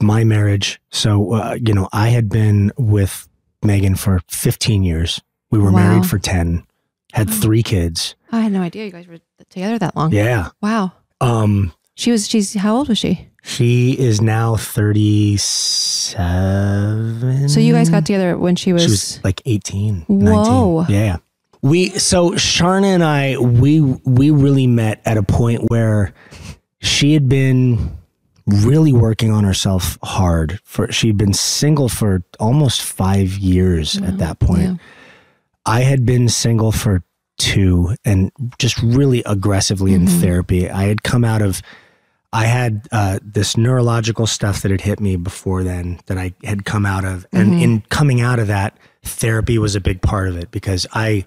Speaker 2: my marriage, so uh, you know I had been with Megan for 15 years. We were
Speaker 1: Wow.
Speaker 2: married for 10, had three kids.
Speaker 1: I had no idea you guys were together that long.
Speaker 2: Yeah.
Speaker 1: Wow.
Speaker 2: Um,
Speaker 1: She was. She's. How old was she?
Speaker 2: she is now 37.
Speaker 1: So you guys got together when she was.
Speaker 2: She was like 18,
Speaker 1: Whoa.
Speaker 2: 19. Yeah. We so Sharna and I we we really met at a point where she had been really working on herself hard for she'd been single for almost 5 years at that point.
Speaker 1: yeah.
Speaker 2: I had been single for 2 and just really aggressively in
Speaker 1: Mhm.
Speaker 2: therapy. I had come out of I had uh, this neurological stuff that had hit me before then that I had come out of. And
Speaker 1: Mhm.
Speaker 2: in coming out of that, therapy was a big part of it because I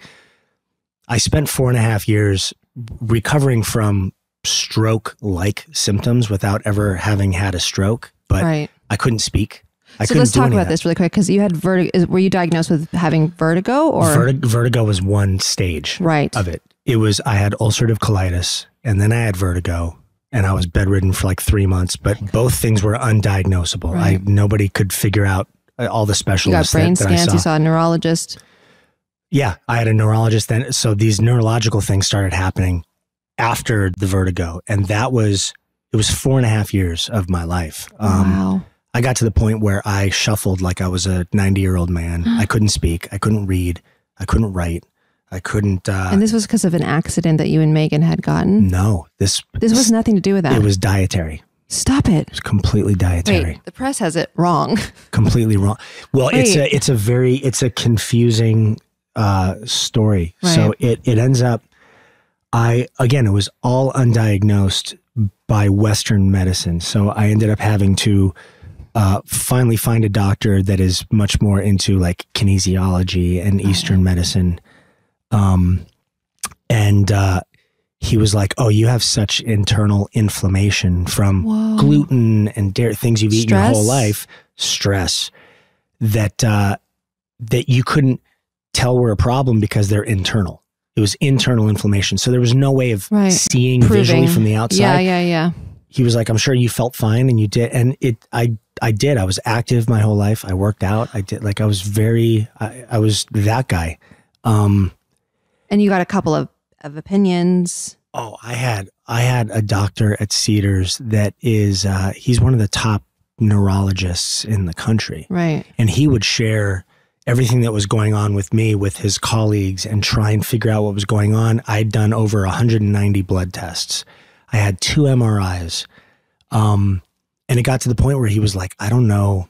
Speaker 2: I spent four and a half years recovering from stroke like symptoms without ever having had a stroke, but
Speaker 1: right.
Speaker 2: I couldn't speak. I
Speaker 1: so
Speaker 2: couldn't
Speaker 1: let's talk about this really quick because you had vertigo. Were you diagnosed with having vertigo or
Speaker 2: Vertig- vertigo was one stage
Speaker 1: right?
Speaker 2: of it. It was I had ulcerative colitis and then I had vertigo and I was bedridden for like three months. But both things were undiagnosable. I nobody could figure out all the specialists.
Speaker 1: You got brain
Speaker 2: that, that I
Speaker 1: scans.
Speaker 2: saw.
Speaker 1: You saw a neurologist.
Speaker 2: Yeah, I had a neurologist then. So these neurological things started happening after the vertigo, and that was it was four and a half years of my life. Um,
Speaker 1: wow.
Speaker 2: I got to the point where I shuffled like I was a ninety year old man. I couldn't speak. I couldn't read. I couldn't write. I couldn't. Uh,
Speaker 1: And this was because of an accident that you and Megan had gotten.
Speaker 2: no, this
Speaker 1: This was nothing to do with that.
Speaker 2: it was dietary.
Speaker 1: Stop it.
Speaker 2: It's completely dietary.
Speaker 1: Wait, the press has it wrong.
Speaker 2: Completely wrong. Well, it's a it's a very it's a confusing uh, story. So it it ends up. I again, it was all undiagnosed by Western medicine. So I ended up having to uh, finally find a doctor that is much more into like kinesiology and Eastern medicine. Um, and uh, he was like, "Oh, you have such internal inflammation from
Speaker 1: Whoa.
Speaker 2: gluten and dairy things you've eaten your whole life, stress that uh, that you couldn't tell were a problem because they're internal. It was internal inflammation, so there was no way of
Speaker 1: Right.
Speaker 2: seeing visually from the outside.
Speaker 1: Yeah, yeah, yeah.
Speaker 2: He was like, "I'm sure you felt fine, and you did." And it, I, I did. I was active my whole life. I worked out. I did. Like I was very. I, I was that guy. Um,
Speaker 1: And you got a couple of, of opinions.
Speaker 2: Oh, I had I had a doctor at Cedars that is uh, he's one of the top neurologists in the country,
Speaker 1: Right.
Speaker 2: and he would share everything that was going on with me with his colleagues and try and figure out what was going on. I'd done over 190 blood tests. I had two MRIs, um, and it got to the point where he was like, "I don't know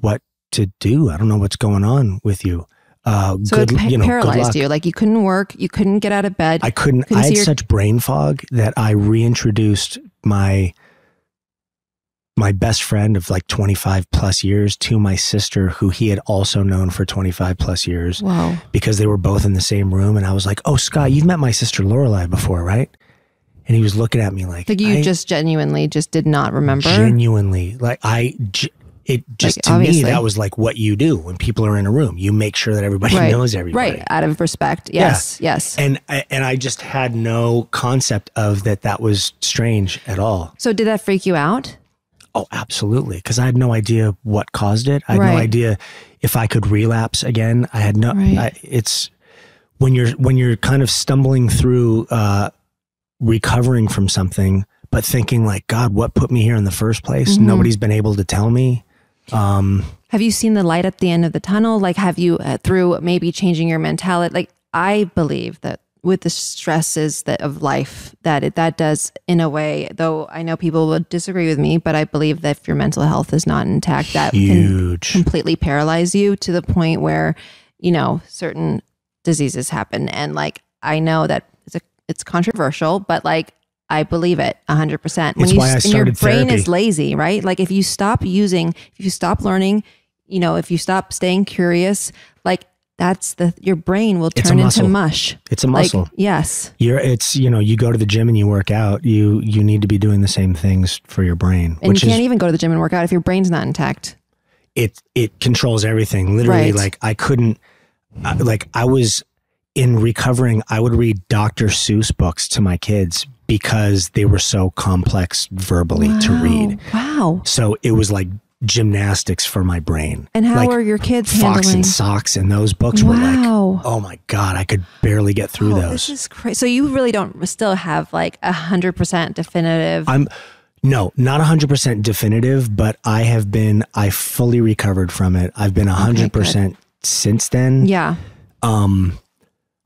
Speaker 2: what to do. I don't know what's going on with you." Uh,
Speaker 1: So
Speaker 2: good,
Speaker 1: it
Speaker 2: you know,
Speaker 1: paralyzed you. Like you couldn't work. You couldn't get out of bed.
Speaker 2: I couldn't.
Speaker 1: Couldn't
Speaker 2: I had
Speaker 1: your-
Speaker 2: such brain fog that I reintroduced my my best friend of like 25 plus years to my sister who he had also known for 25 plus years
Speaker 1: Whoa.
Speaker 2: because they were both in the same room and I was like, "Oh, Scott, you've met my sister Lorelai before, right?" And he was looking at me like,
Speaker 1: Like you just genuinely just did not remember.
Speaker 2: genuinely like I it just
Speaker 1: Like,
Speaker 2: to
Speaker 1: obviously.
Speaker 2: me that was like what you do when people are in a room. You make sure that everybody
Speaker 1: Right.
Speaker 2: knows everybody.
Speaker 1: Right. Out of respect. Yes. Yes.
Speaker 2: and I, and I just had no concept of that that was strange at all.
Speaker 1: So did that freak you out?
Speaker 2: Oh, absolutely, because I had no idea what caused it. I had no idea if I could relapse again. I had no.
Speaker 1: Right.
Speaker 2: I, it's when you're when you're kind of stumbling through uh, recovering from something, but thinking like, God, what put me here in the first place?
Speaker 1: Mhm.
Speaker 2: Nobody's been able to tell me. Um,
Speaker 1: Have you seen the light at the end of the tunnel? Like, have you, uh, through maybe changing your mentality? Like, I believe that with the stresses that of life, that it, that does, in a way, though I know people would disagree with me, but I believe that if your mental health is not intact, that can completely paralyze you to the point where, you know, certain diseases happen. And like, I know that it's a, it's controversial, but like, I believe it 100%. When
Speaker 2: It's
Speaker 1: you
Speaker 2: why I
Speaker 1: and your
Speaker 2: started
Speaker 1: brain is lazy, right? Like if you stop using, if you stop learning, you know, if you stop staying curious, like that's the your brain will turn into mush.
Speaker 2: It's a
Speaker 1: Like
Speaker 2: muscle.
Speaker 1: yes.
Speaker 2: You're it's you know you go to the gym and you work out. You you need to be doing the same things for your brain,
Speaker 1: And
Speaker 2: which
Speaker 1: you can't
Speaker 2: is
Speaker 1: even go to the gym and work out if your brain's not intact.
Speaker 2: it it controls everything. Literally,
Speaker 1: Right.
Speaker 2: like I couldn't I- like I was in recovering. I would read Dr. Seuss books to my kids because they were so complex verbally to read.
Speaker 1: Wow.
Speaker 2: So it was like gymnastics for my brain.
Speaker 1: And how
Speaker 2: like
Speaker 1: are your kids
Speaker 2: Fox
Speaker 1: handling?
Speaker 2: and Socks and those books were like,
Speaker 1: Wow.
Speaker 2: oh my god, I could barely get through
Speaker 1: Oh,
Speaker 2: those.
Speaker 1: This is crazy. So you really don't still have like a hundred percent definitive.
Speaker 2: I'm no, not a 100% definitive, but I have been I fully recovered from it. I've been a 100% since then.
Speaker 1: yeah.
Speaker 2: Um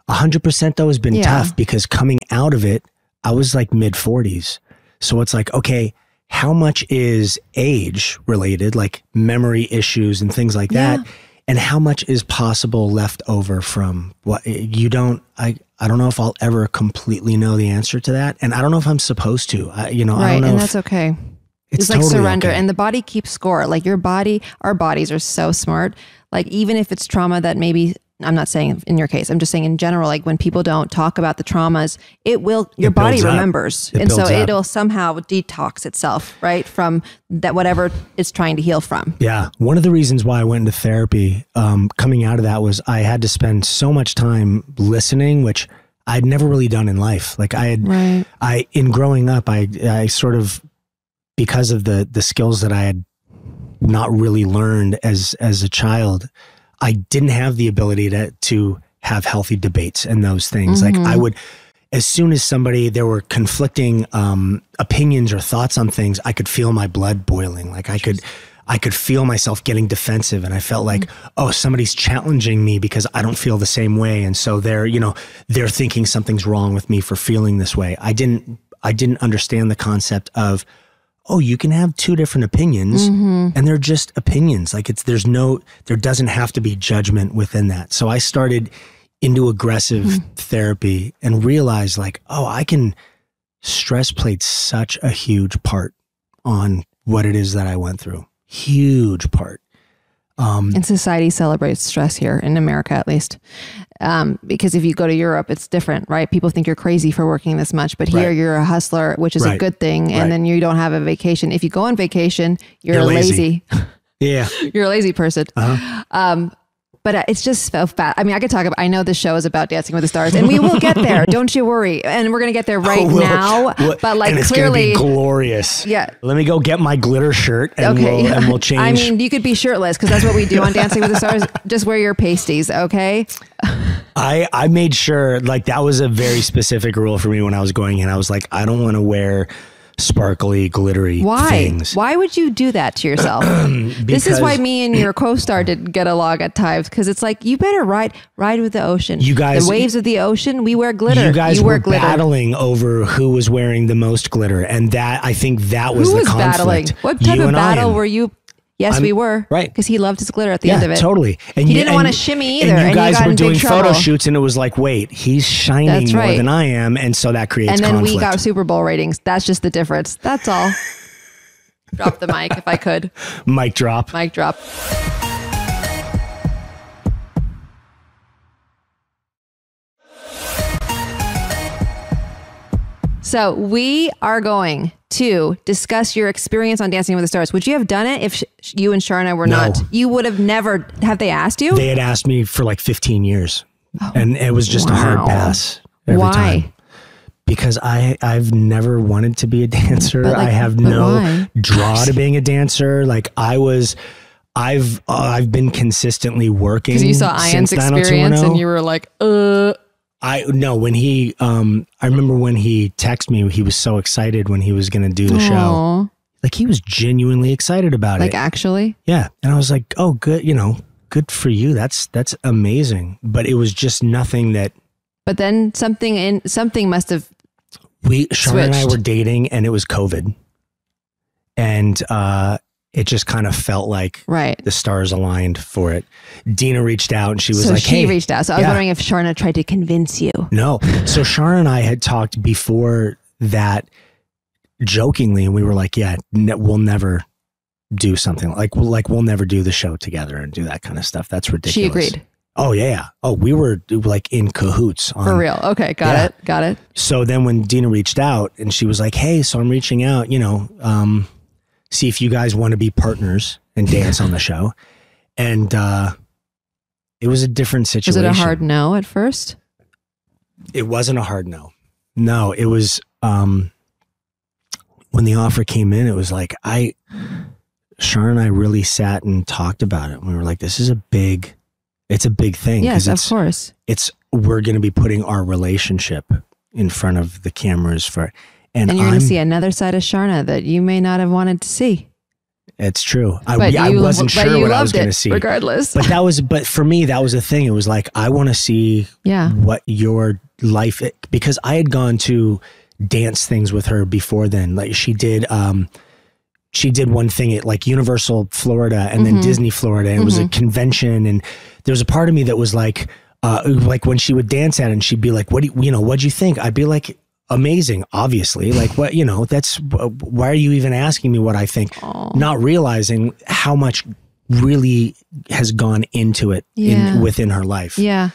Speaker 2: a 100% though has been
Speaker 1: Yeah.
Speaker 2: tough because coming out of it, I was like mid 40s. So it's like, okay, how much is age related, like memory issues and things like that?
Speaker 1: Yeah.
Speaker 2: And how much is possible left over from what eh, you don't, I, I don't know if I'll ever completely know the answer to that. And I don't know if I'm supposed to, I, you know, I
Speaker 1: Right.
Speaker 2: don't know
Speaker 1: And
Speaker 2: if
Speaker 1: that's okay.
Speaker 2: it's,
Speaker 1: It's, like
Speaker 2: totally
Speaker 1: surrender.
Speaker 2: okay.
Speaker 1: And the body keeps score. Like your body, our bodies are so smart. Like even if it's trauma that maybe I'm not saying in your case, I'm just saying in general, like when people don't talk about the traumas, it will, your
Speaker 2: It
Speaker 1: body remembers. And so
Speaker 2: up.
Speaker 1: it'll somehow detox itself, right? From that, whatever it's trying to heal from.
Speaker 2: Yeah. One of the reasons why I went into therapy um, coming out of that was I had to spend so much time listening, which I'd never really done in life. Like I had,
Speaker 1: Right.
Speaker 2: I, in growing up, I, I sort of, because of the, the skills that I had not really learned as, as a child, I didn't have the ability to, to have healthy debates and those things. Like I would, as soon as somebody there were conflicting um, opinions or thoughts on things, I could feel my blood boiling. Like I could, I could feel myself getting defensive, and I felt like, oh, somebody's challenging me because I don't feel the same way, and so they're, you know, they're thinking something's wrong with me for feeling this way. I didn't, I didn't understand the concept of, oh, you can have two different opinions, mm-hmm. and they're just opinions. Like it's there's no, there doesn't have to be judgment within that. So I started into aggressive hmm. therapy and realized like, oh, I can stress played such a huge part on what it is that I went through. Huge part. Um,
Speaker 1: And society celebrates stress here in America, at least. Um, because if you go to Europe, it's different, right? People think you're crazy for working this much, but here
Speaker 2: Right.
Speaker 1: you're a hustler, which is a good thing. And
Speaker 2: Right.
Speaker 1: then you don't have a vacation. If you go on vacation, you're,
Speaker 2: You're
Speaker 1: lazy.
Speaker 2: lazy. yeah.
Speaker 1: you're a lazy person.
Speaker 2: Uh-huh.
Speaker 1: Um, but uh, it's just so fat. I mean, I could talk about. I know this show is about Dancing with the Stars, and we will get there. don't you worry. And we're gonna get there right
Speaker 2: Well,
Speaker 1: now.
Speaker 2: well,
Speaker 1: but like
Speaker 2: it's
Speaker 1: clearly,
Speaker 2: gonna be glorious.
Speaker 1: Yeah.
Speaker 2: Let me go get my glitter shirt and
Speaker 1: okay.
Speaker 2: we'll and we'll change.
Speaker 1: I mean, you could be shirtless because that's what we do on Dancing with the Stars. Just wear your pasties, okay?
Speaker 2: I I made sure like that was a very specific rule for me when I was going in. I was like, I don't want to wear sparkly, glittery
Speaker 1: Why?
Speaker 2: things.
Speaker 1: Why would you do that to yourself? this is why me and your co-star didn't get along at times because it's like you better ride ride with the ocean.
Speaker 2: You guys-
Speaker 1: the waves of the ocean. We wear glitter.
Speaker 2: You guys
Speaker 1: wear
Speaker 2: were
Speaker 1: glitter.
Speaker 2: battling over who was wearing the most glitter, and that I think that was
Speaker 1: Who
Speaker 2: the
Speaker 1: was
Speaker 2: conflict.
Speaker 1: battling? What type
Speaker 2: You
Speaker 1: of battle were you? Yes,
Speaker 2: I'm-
Speaker 1: we were.
Speaker 2: right.
Speaker 1: Because he loved his glitter at the
Speaker 2: Yeah,
Speaker 1: end of it.
Speaker 2: totally. And
Speaker 1: He
Speaker 2: you-
Speaker 1: didn't wanna shimmy either,
Speaker 2: And
Speaker 1: and
Speaker 2: you
Speaker 1: you
Speaker 2: guys
Speaker 1: got
Speaker 2: were doing photo
Speaker 1: trouble.
Speaker 2: shoots, and it was like, wait, he's shining
Speaker 1: That's
Speaker 2: more than I am, and so that creates
Speaker 1: And then
Speaker 2: conflict.
Speaker 1: we got Super Bowl ratings. That's just the difference. That's all. drop the mic if I could.
Speaker 2: mic drop.
Speaker 1: Mic drop. So we are going to discuss your experience on Dancing with the Stars. Would you have done it if sh- you and Sharna were
Speaker 2: No.
Speaker 1: not? You would have never. Have they asked you?
Speaker 2: They had asked me for like 15 years, and it was just a
Speaker 1: wow.
Speaker 2: hard pass every
Speaker 1: Why?
Speaker 2: time. Because I I've never wanted to be a dancer.
Speaker 1: But, like,
Speaker 2: I have
Speaker 1: but
Speaker 2: no
Speaker 1: why?
Speaker 2: draw to being a dancer. Like I was, I've uh, I've been consistently working.
Speaker 1: Because you saw Ian's
Speaker 2: since 90210.
Speaker 1: experience and you were like, uh.
Speaker 2: I no when he um I remember when he texted me he was so excited when he was going to do the show. Like he was genuinely excited about
Speaker 1: Like
Speaker 2: it.
Speaker 1: Like actually?
Speaker 2: Yeah. And I was like, "Oh, good, you know, good for you. That's that's amazing." But it was just nothing that
Speaker 1: But then something in something must have.
Speaker 2: we Sean and I were dating and it was COVID. And uh it just kind of felt like
Speaker 1: Right.
Speaker 2: the stars aligned for it. Deena reached out and she was
Speaker 1: so
Speaker 2: like,
Speaker 1: she
Speaker 2: "Hey,
Speaker 1: reached out. So I was
Speaker 2: yeah.
Speaker 1: wondering if Sharna tried to convince you.
Speaker 2: No. So Sharna and I had talked before that jokingly, and we were like, yeah, ne- we'll never do something like like we'll never do the show together and do that kind of stuff. That's ridiculous.
Speaker 1: She agreed.
Speaker 2: Oh yeah, yeah. Oh, we were like in cahoots on
Speaker 1: For real. Okay, got
Speaker 2: Yeah.
Speaker 1: it. Got it.
Speaker 2: so then when Deena reached out and she was like, "Hey, so I'm reaching out, you know, um, see if you guys want to be partners and dance on the show," and uh, it was a different
Speaker 1: Was
Speaker 2: situation.
Speaker 1: it a hard no at first?
Speaker 2: It wasn't a hard no. No, it was um, when the offer came in. It was like I, Sharna and I really sat and talked about it. We were like, "This is a big, it's a big thing
Speaker 1: Yes, of course.
Speaker 2: it's we're going to be putting our relationship in front of the cameras for." And,
Speaker 1: And you're going to see another side of Sharna that you may not have wanted to see.
Speaker 2: It's true. I,
Speaker 1: But
Speaker 2: I
Speaker 1: you,
Speaker 2: wasn't
Speaker 1: but
Speaker 2: sure what
Speaker 1: loved
Speaker 2: I was going to see.
Speaker 1: regardless.
Speaker 2: But that was, but for me, that was the thing. It was like, I want to see
Speaker 1: yeah.
Speaker 2: what your life, because I had gone to dance things with her before then. Like she did, um, she did one thing at like Universal Florida and then
Speaker 1: Mhm.
Speaker 2: Disney Florida. And It was a convention. And there was a part of me that was like, uh, like when she would dance at it and she'd be like, what do you, you know, what'd you think? I'd be like, amazing, obviously. Like what, you know, that's, why are you even asking me what I think?
Speaker 1: Aw.
Speaker 2: not realizing how much really has gone into it
Speaker 1: Yeah.
Speaker 2: in, within her life.
Speaker 1: Yeah.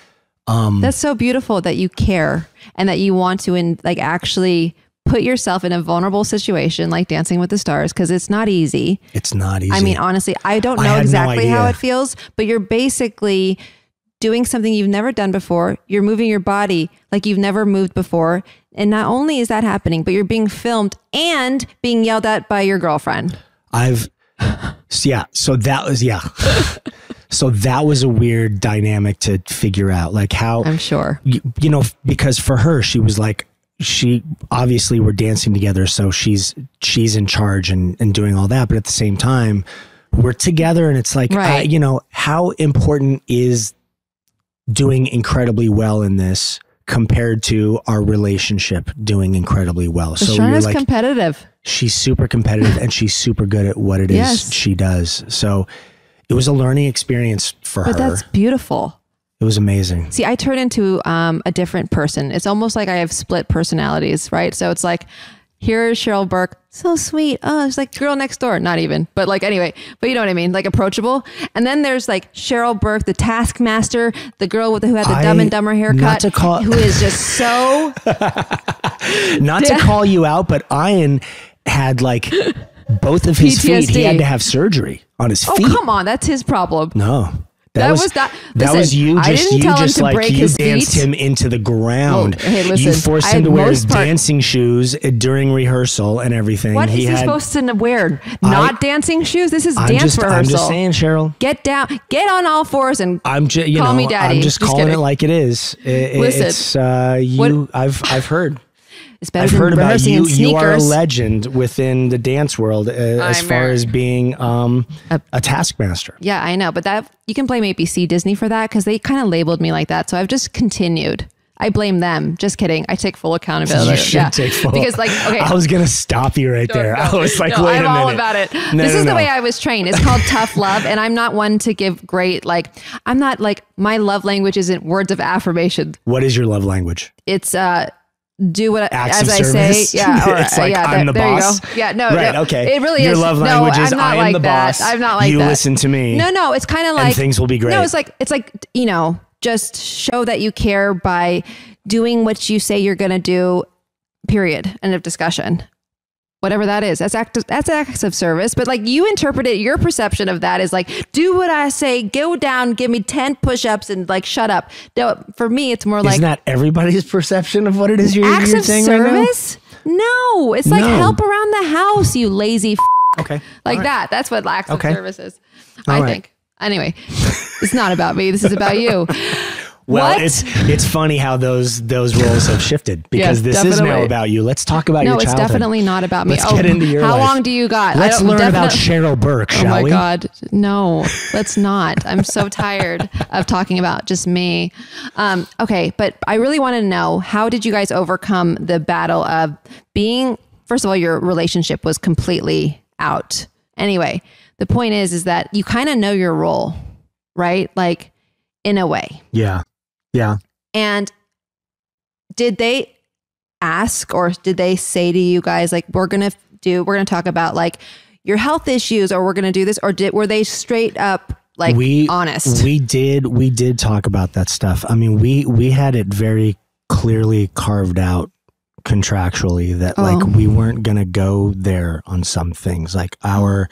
Speaker 2: Um,
Speaker 1: That's so beautiful that you care and that you want to in, like actually put yourself in a vulnerable situation like Dancing with the Stars because it's not easy.
Speaker 2: it's not easy.
Speaker 1: I mean, honestly, I don't
Speaker 2: I
Speaker 1: know
Speaker 2: no
Speaker 1: exactly how it feels, but you're basically doing something you've never done before. You're moving your body like you've never moved before. And not only is that happening, but you're being filmed and being yelled at by your girlfriend.
Speaker 2: I've, yeah. So that was yeah. so that was a weird dynamic to figure out, like how
Speaker 1: I'm sure.
Speaker 2: you, you know because for her she was like she obviously we're dancing together so she's she's in charge and and doing all that but at the same time we're together and it's like uh,
Speaker 1: I,
Speaker 2: you know how important is doing incredibly well in this compared to our relationship doing incredibly well so you're like
Speaker 1: competitive.
Speaker 2: she's super competitive and she's super good at what it is
Speaker 1: Yes.
Speaker 2: she does so it was a learning experience for
Speaker 1: But
Speaker 2: her But
Speaker 1: that's beautiful.
Speaker 2: it was amazing
Speaker 1: See, I turn into um, a different person. It's almost like I have split personalities, right? So it's like, here's Cheryl Burke, so sweet. Oh, it's like girl next door. Not even, but like anyway, but you know what I mean? Like approachable. And then there's like Cheryl Burke, the taskmaster, the girl with who had the
Speaker 2: I-
Speaker 1: Dumb and Dumber haircut,
Speaker 2: not to call-
Speaker 1: who is just so
Speaker 2: Not to call you out, but Ian had like both of his feet. He had to have surgery on his
Speaker 1: Oh,
Speaker 2: feet.
Speaker 1: Oh, come on, that's his problem.
Speaker 2: No.
Speaker 1: That was that-
Speaker 2: That
Speaker 1: listen,
Speaker 2: was you
Speaker 1: I
Speaker 2: just you just like you danced
Speaker 1: feet.
Speaker 2: him into the ground.
Speaker 1: Well, hey,
Speaker 2: you forced him to wear his
Speaker 1: part-
Speaker 2: dancing shoes during rehearsal and everything.
Speaker 1: What is
Speaker 2: he
Speaker 1: he
Speaker 2: had,
Speaker 1: supposed to wear? Not dancing shoes. This is
Speaker 2: I'm
Speaker 1: dance
Speaker 2: just
Speaker 1: rehearsal.
Speaker 2: I'm just saying, Cheryl.
Speaker 1: Get down, get on all fours, and
Speaker 2: I'm just you
Speaker 1: Call
Speaker 2: know
Speaker 1: me daddy.
Speaker 2: I'm just,
Speaker 1: Just
Speaker 2: calling
Speaker 1: kidding.
Speaker 2: it like it is. I- I-
Speaker 1: Listen,
Speaker 2: it's uh, you.
Speaker 1: what-
Speaker 2: I've I've heard.
Speaker 1: It's better
Speaker 2: I've
Speaker 1: than
Speaker 2: heard about you.
Speaker 1: in sneakers.
Speaker 2: You are a legend within the dance world uh, as far
Speaker 1: very-
Speaker 2: as being um,
Speaker 1: A-
Speaker 2: a taskmaster.
Speaker 1: Yeah, I know, but that you can blame ABC Disney for that because they kind of labeled me like that. So I've just continued. I blame them. Just kidding. I take full accountability.
Speaker 2: You should
Speaker 1: yeah.
Speaker 2: take full.
Speaker 1: because like okay.
Speaker 2: I was gonna stop you right there.
Speaker 1: No,
Speaker 2: I was like,
Speaker 1: no,
Speaker 2: wait
Speaker 1: I'm
Speaker 2: a minute.
Speaker 1: all about it.
Speaker 2: No,
Speaker 1: this
Speaker 2: no,
Speaker 1: is the way I was trained. It's called tough love, and I'm not one to give great like. I'm not like my love language isn't words of affirmation.
Speaker 2: What is your love language?
Speaker 1: It's uh, do what
Speaker 2: Acts
Speaker 1: as I
Speaker 2: service?
Speaker 1: say. Yeah, or, uh,
Speaker 2: It's like,
Speaker 1: yeah.
Speaker 2: I'm
Speaker 1: there,
Speaker 2: the
Speaker 1: there
Speaker 2: boss?
Speaker 1: you go. Yeah, no,
Speaker 2: right.
Speaker 1: no,
Speaker 2: Okay.
Speaker 1: It really
Speaker 2: your
Speaker 1: is.
Speaker 2: love
Speaker 1: no,
Speaker 2: is
Speaker 1: I'm not
Speaker 2: I am
Speaker 1: like
Speaker 2: the
Speaker 1: that.
Speaker 2: boss.
Speaker 1: I'm not like
Speaker 2: you
Speaker 1: that.
Speaker 2: listen to me.
Speaker 1: No, no, it's kind of like
Speaker 2: and things will be great.
Speaker 1: No, it's like it's like you know, just show that you care by doing what you say you're going to do. Period. End of discussion. Whatever that is, that's act that's acts of service. But like you interpret it, your perception of that is like, do what I say, go down, give me ten push-ups, and like shut up. No, for me, it's more like
Speaker 2: Isn't that everybody's perception of what it is you're,
Speaker 1: acts
Speaker 2: you're
Speaker 1: of
Speaker 2: saying right
Speaker 1: service. no, it's like
Speaker 2: No.
Speaker 1: help around the house, you lazy f-
Speaker 2: Okay.
Speaker 1: like
Speaker 2: right.
Speaker 1: that. That's what acts
Speaker 2: Okay.
Speaker 1: of service is. I
Speaker 2: All right.
Speaker 1: think. Anyway, it's not about me. This is about you.
Speaker 2: Well,
Speaker 1: What?
Speaker 2: it's it's funny how those those roles have shifted because this is now about you. Let's talk about
Speaker 1: No,
Speaker 2: your
Speaker 1: it's definitely not about me.
Speaker 2: Let's get into your
Speaker 1: How
Speaker 2: life.
Speaker 1: long do you got?
Speaker 2: Let's learn about Cheryl Burke,
Speaker 1: Oh
Speaker 2: shall
Speaker 1: my
Speaker 2: we?
Speaker 1: God. No, let's not. I'm so tired of talking about just me. Um, okay, but I really want to know how did you guys overcome the battle of being, first of all, your relationship was completely out. Anyway, the point is, is that you kind of know your role, right? Like in a way.
Speaker 2: Yeah. Yeah.
Speaker 1: And did they ask or did they say to you guys like we're gonna do we're gonna talk about like your health issues or we're gonna do this? Or did were they straight up like
Speaker 2: we
Speaker 1: honest?
Speaker 2: we did we did talk about that stuff. I mean we we had it very clearly carved out contractually that
Speaker 1: Oh.
Speaker 2: like we weren't going to go there on some things. Like our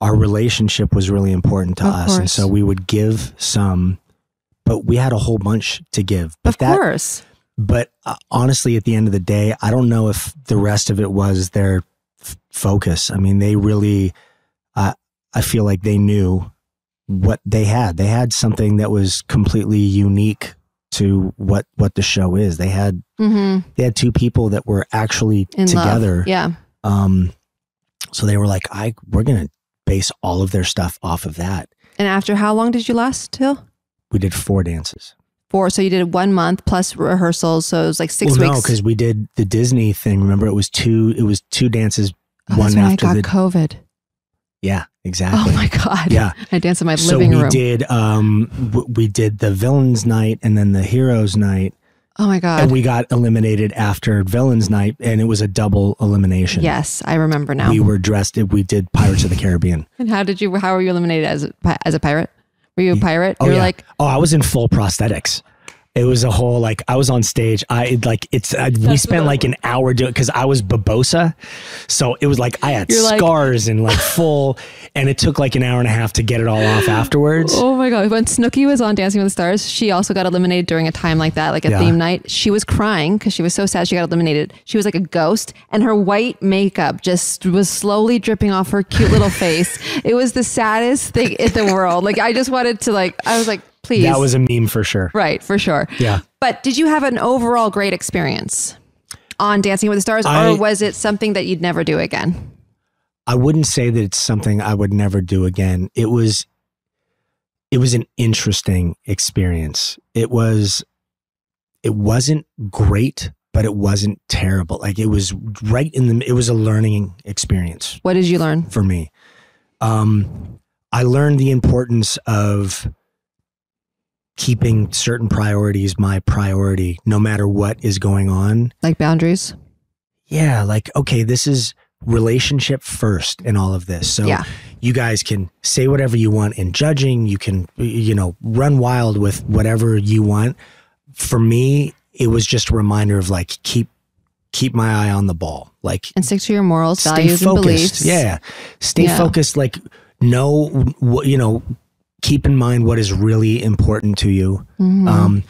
Speaker 2: our relationship was really important to
Speaker 1: Of
Speaker 2: us. And so we would give some but we had a whole bunch to give. But
Speaker 1: of
Speaker 2: that
Speaker 1: course.
Speaker 2: but uh, honestly at the end of the day i don't know if the rest of it was their f- focus. I mean they really uh, i feel like they knew what they had. They had something that was completely unique to what what the show is. They had
Speaker 1: mm-hmm.
Speaker 2: they had two people that were actually
Speaker 1: in
Speaker 2: together.
Speaker 1: Love yeah.
Speaker 2: Um so they were like i we're gonna base all of their stuff off of that.
Speaker 1: And after how long did you last till
Speaker 2: we did four dances
Speaker 1: four so you did one month plus rehearsals so it was like six
Speaker 2: well,
Speaker 1: weeks
Speaker 2: no because we did the disney thing remember it was two it was two dances
Speaker 1: oh,
Speaker 2: one
Speaker 1: when I
Speaker 2: after
Speaker 1: got
Speaker 2: the
Speaker 1: COVID.
Speaker 2: yeah exactly
Speaker 1: Oh my god!
Speaker 2: Yeah.
Speaker 1: I danced in my
Speaker 2: so
Speaker 1: living
Speaker 2: we did um w- we did the villains night and then the heroes night
Speaker 1: oh my god!
Speaker 2: and we got eliminated after villains night and it was a double elimination
Speaker 1: yes, I remember now.
Speaker 2: we were dressed we did pirates of the caribbean
Speaker 1: and how did you? How were you eliminated as a, as a pirate? Were you a pirate?
Speaker 2: oh
Speaker 1: you were
Speaker 2: yeah
Speaker 1: like,
Speaker 2: oh i was in full prosthetics it was a whole like I was on stage. I like it's I, we spent like an hour doing because I was Barbossa, so it was like I had
Speaker 1: You're like-
Speaker 2: scars and like full, and it took like an hour and a half to get it all off afterwards.
Speaker 1: oh my god! When Snooki was on Dancing with the Stars, she also got eliminated during a time like that, like a
Speaker 2: Yeah.
Speaker 1: theme night. She was crying because she was so sad she got eliminated. She was like a ghost, and her white makeup just was slowly dripping off her cute little face. It was the saddest thing in the world. Like I just wanted to like I was like, please.
Speaker 2: That was a meme for sure.
Speaker 1: right for sure.
Speaker 2: Yeah.
Speaker 1: But did you have an overall great experience on Dancing with the Stars,
Speaker 2: I-
Speaker 1: or was it something that you'd never do again?
Speaker 2: I wouldn't say that it's something I would never do again. It was it was an interesting experience. It was it wasn't great, but it wasn't terrible. Like it was right in the it was a learning experience
Speaker 1: What did you learn?
Speaker 2: for me. Um I learned the importance of keeping certain priorities my priority no matter what is going on
Speaker 1: Like boundaries?
Speaker 2: yeah, like, okay, this is relationship first in all of this. So
Speaker 1: Yeah.
Speaker 2: you guys can say whatever you want in judging. You can, you know, run wild with whatever you want. For me, it was just a reminder of like, keep, keep my eye on the ball. Like,
Speaker 1: And stick to your morals,
Speaker 2: stay
Speaker 1: values, and beliefs.
Speaker 2: Yeah. Stay
Speaker 1: Yeah.
Speaker 2: focused. Like, know what, you know, keep in mind what is really important to you.
Speaker 1: Mhm.
Speaker 2: Um,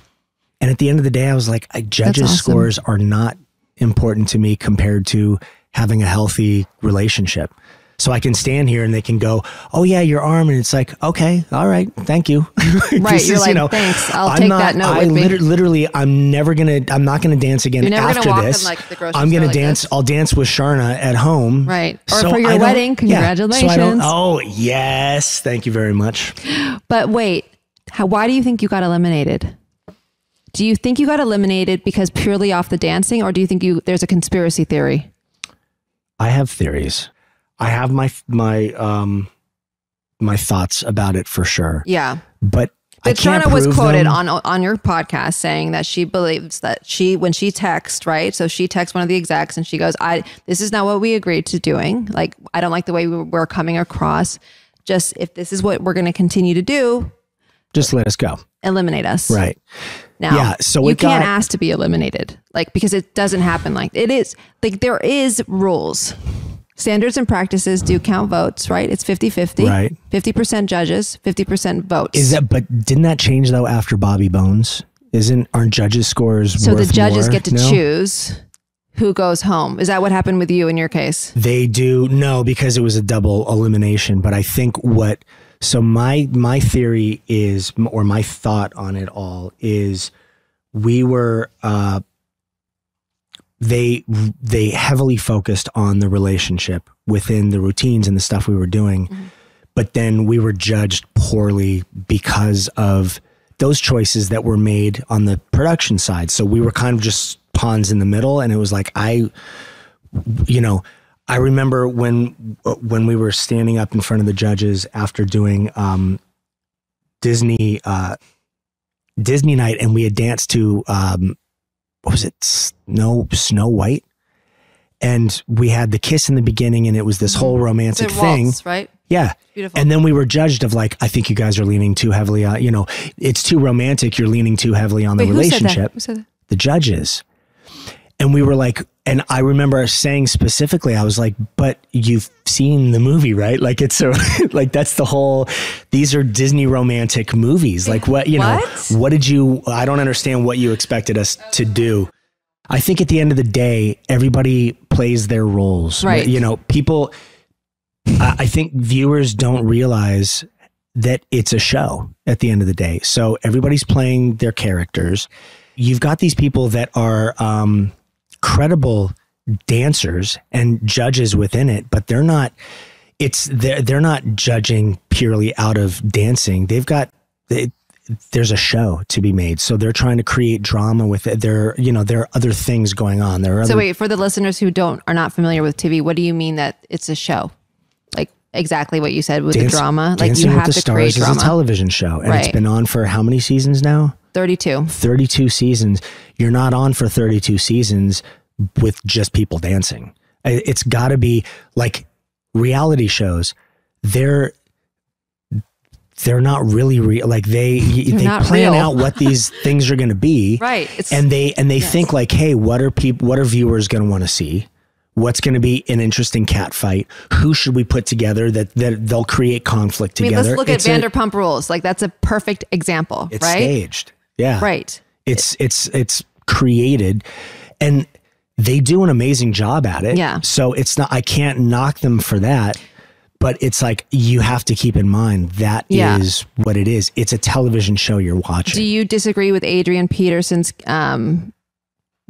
Speaker 2: and at the end of the day, I was like, I, judges'
Speaker 1: awesome.
Speaker 2: scores are not important to me compared to having a healthy relationship. So I can stand here and they can go, "Oh yeah, your arm," and it's like, "Okay, all right, thank you."
Speaker 1: Right, you're
Speaker 2: is,
Speaker 1: like, "Thanks, I'll
Speaker 2: I'm
Speaker 1: take
Speaker 2: not-
Speaker 1: that note
Speaker 2: I
Speaker 1: with me."
Speaker 2: liter- literally, I'm never gonna, I'm not gonna dance again
Speaker 1: You're never
Speaker 2: after this.
Speaker 1: in like the grocery
Speaker 2: I'm gonna
Speaker 1: like
Speaker 2: dance.
Speaker 1: this.
Speaker 2: I'll dance with Sharna at home.
Speaker 1: Right. Or
Speaker 2: So
Speaker 1: for your
Speaker 2: I
Speaker 1: wedding,
Speaker 2: yeah. So
Speaker 1: congratulations.
Speaker 2: oh yes, thank you very much.
Speaker 1: But wait, how, why do you think you got eliminated? Do you think you got eliminated because purely off the dancing, or do you think you there's a conspiracy theory?
Speaker 2: I have theories. I have my my um my thoughts about it for sure.
Speaker 1: Yeah.
Speaker 2: But I
Speaker 1: But Sharna was quoted
Speaker 2: them.
Speaker 1: on on your podcast saying that she believes that she when she texts right, so she texts one of the execs and she goes, "I this is not what we agreed to doing. Like I don't like the way we we're coming across. Just if this is what we're going to continue to do,
Speaker 2: Just let us go.
Speaker 1: eliminate us."
Speaker 2: Right.
Speaker 1: Now,
Speaker 2: Yeah, so
Speaker 1: you can't
Speaker 2: got-
Speaker 1: ask to be eliminated, like because it doesn't happen like it is. Like there is rules, standards and practices do count votes, right? It's 50-50.
Speaker 2: Right.
Speaker 1: Fifty percent judges, fifty percent votes.
Speaker 2: Is that but didn't that change though after Bobby Bones? Isn't aren't judges scores
Speaker 1: so? The judges
Speaker 2: more?
Speaker 1: get to
Speaker 2: No?
Speaker 1: choose who goes home. Is that what happened with you in your case?
Speaker 2: They do no because it was a double elimination. But I think what so my my theory is or my thought on it all is we were uh they they heavily focused on the relationship within the routines and the stuff we were doing. But then we were judged poorly because of those choices that were made on the production side. So we were kind of just pawns in the middle. And it was like i you know i remember when when we were standing up in front of the judges after doing um disney uh disney night and we had danced to um what was it? Snow Snow White. And we had the kiss in the beginning, and it was this whole mm-hmm. romantic
Speaker 1: The
Speaker 2: thing.
Speaker 1: waltz, right?
Speaker 2: Yeah.
Speaker 1: Beautiful.
Speaker 2: And then we were judged of like, I think you guys are leaning too heavily on, you know, it's too romantic. You're leaning too heavily on
Speaker 1: Wait,
Speaker 2: the
Speaker 1: who said that?
Speaker 2: relationship.
Speaker 1: Who said that?
Speaker 2: The judges. And we were like, and I remember saying specifically, I was like, but you've seen the movie, right? Like it's so, like that's the whole, these are Disney romantic movies. Like what, you know,
Speaker 1: What?
Speaker 2: what did you, I don't understand what you expected us to do. I think at the end of the day, everybody plays their roles.
Speaker 1: Right.
Speaker 2: You know, people, I I think viewers don't realize that it's a show at the end of the day. So everybody's playing their characters. You've got these people that are um, credible dancers and judges within it, but they're not. It's they're they're not judging purely out of dancing. They've got they, there's a show to be made, so they're trying to create drama with it. There, you know, there are other things going on. There are
Speaker 1: So
Speaker 2: other
Speaker 1: wait, for the listeners who don't are not familiar with TV, what do you mean that it's a show? Like exactly what you said with
Speaker 2: Dance-
Speaker 1: the drama. Like
Speaker 2: Dancing
Speaker 1: you have
Speaker 2: with the
Speaker 1: to create
Speaker 2: Stars is a television show, and it's been on for how many seasons now?
Speaker 1: 32.
Speaker 2: 32 seasons. You're not on for 32 seasons with just people dancing. It's got to be like reality shows. They're they're not really real. Like they they plan
Speaker 1: real.
Speaker 2: out what these things are going to be,
Speaker 1: Right. It's
Speaker 2: and they and they think like, hey, what are people? What are viewers going to want to see? What's going to be an interesting cat fight? Who should we put together that that they'll create conflict
Speaker 1: I mean,
Speaker 2: together?
Speaker 1: let's look
Speaker 2: It's
Speaker 1: at
Speaker 2: a-
Speaker 1: Vanderpump Rules. Like that's a perfect example,
Speaker 2: It's
Speaker 1: right?
Speaker 2: staged. Yeah.
Speaker 1: Right.
Speaker 2: It's it's it's created and they do an amazing job at it.
Speaker 1: Yeah.
Speaker 2: So it's not I can't knock them for that. But it's like you have to keep in mind that is
Speaker 1: Yeah.
Speaker 2: what it is. It's a television show you're watching.
Speaker 1: Do you disagree with Adrian Peterson's um,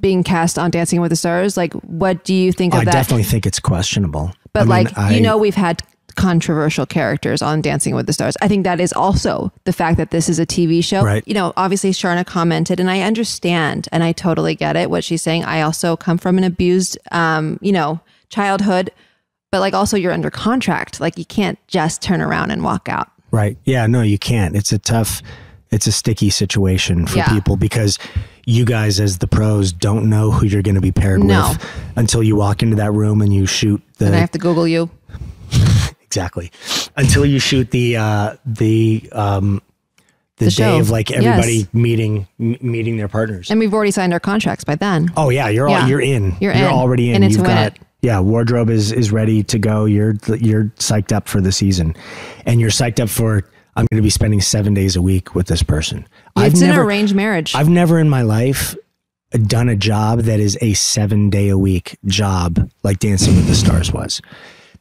Speaker 1: being cast on Dancing with the Stars? Like, what do you think of
Speaker 2: I
Speaker 1: that?
Speaker 2: I definitely think it's questionable.
Speaker 1: But
Speaker 2: I mean,
Speaker 1: like,
Speaker 2: I-
Speaker 1: you know, we've had controversial characters on Dancing with the Stars. I think that is also the fact that this is a TV show.
Speaker 2: Right.
Speaker 1: You know, obviously Sharna commented, and I understand, and I totally get it what she's saying. I also come from an abused, um, you know, childhood, but like also you're under contract. Like you can't just turn around and walk out.
Speaker 2: Right. Yeah, no, you can't. It's a tough, it's a sticky situation for
Speaker 1: Yeah.
Speaker 2: people because you guys, as the pros, don't know who you're going to be paired
Speaker 1: No.
Speaker 2: with until you walk into that room and you shoot the
Speaker 1: And I have to Google you.
Speaker 2: Exactly until you shoot the uh the um the,
Speaker 1: The
Speaker 2: day of like everybody
Speaker 1: Yes.
Speaker 2: meeting m- meeting their partners
Speaker 1: And we've already signed our contracts by then.
Speaker 2: oh yeah you're all you're in
Speaker 1: You're in.
Speaker 2: already in
Speaker 1: In it to
Speaker 2: you've got
Speaker 1: it.
Speaker 2: yeah wardrobe is is ready to go you're you're psyched up for the season and you're psyched up for i'm going to be spending seven days a week with this person
Speaker 1: It's
Speaker 2: i've
Speaker 1: an
Speaker 2: never
Speaker 1: arranged marriage.
Speaker 2: i've never in my life done a job that is a seven day a week job like dancing with the stars was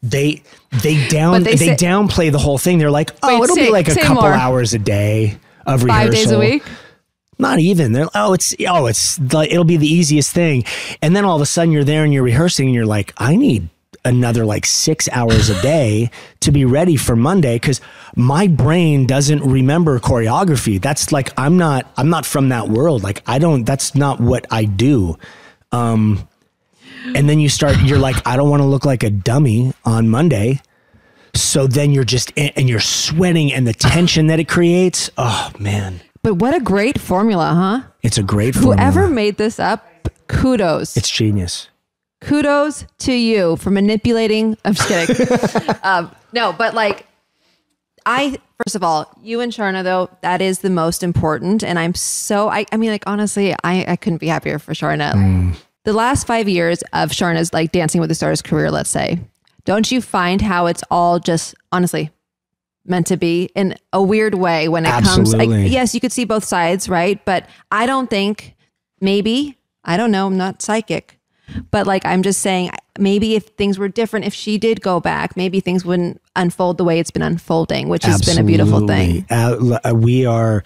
Speaker 2: they they down they,
Speaker 1: they say-
Speaker 2: downplay the whole thing. They're like oh
Speaker 1: Wait,
Speaker 2: it'll
Speaker 1: say-
Speaker 2: be like a couple
Speaker 1: more.
Speaker 2: hours a day of rehearsal
Speaker 1: Five days a week.
Speaker 2: not even. They're oh it's oh it's like it'll be the easiest thing. And then all of a sudden you're there and you're rehearsing and you're like i need another like six hours a day to be ready for monday because my brain doesn't remember choreography. That's like i'm not i'm not from that world. Like i don't that's not what i do. Um and then you start you're like i don't want to look like a dummy on monday so then you're just and you're sweating and the tension that it creates oh man
Speaker 1: But what a great formula, huh?
Speaker 2: it's a great formula.
Speaker 1: Whoever made this up, kudos.
Speaker 2: It's genius.
Speaker 1: kudos to you for manipulating. I'm just kidding. um, no, but like, I first of all, you and Sharna though, that is the most important, and I'm so. I, I mean, like honestly, I I couldn't be happier for Sharna. The last five years of Sharna's like Dancing with the Stars career, let's say, don't you find how it's all just honestly meant to be in a weird way when it comes like yes you could see both sides right? But i don't think maybe i don't know i'm not psychic but like i'm just saying maybe if things were different if she did go back maybe things wouldn't unfold the way it's been unfolding which has been a beautiful thing.
Speaker 2: Uh, we are,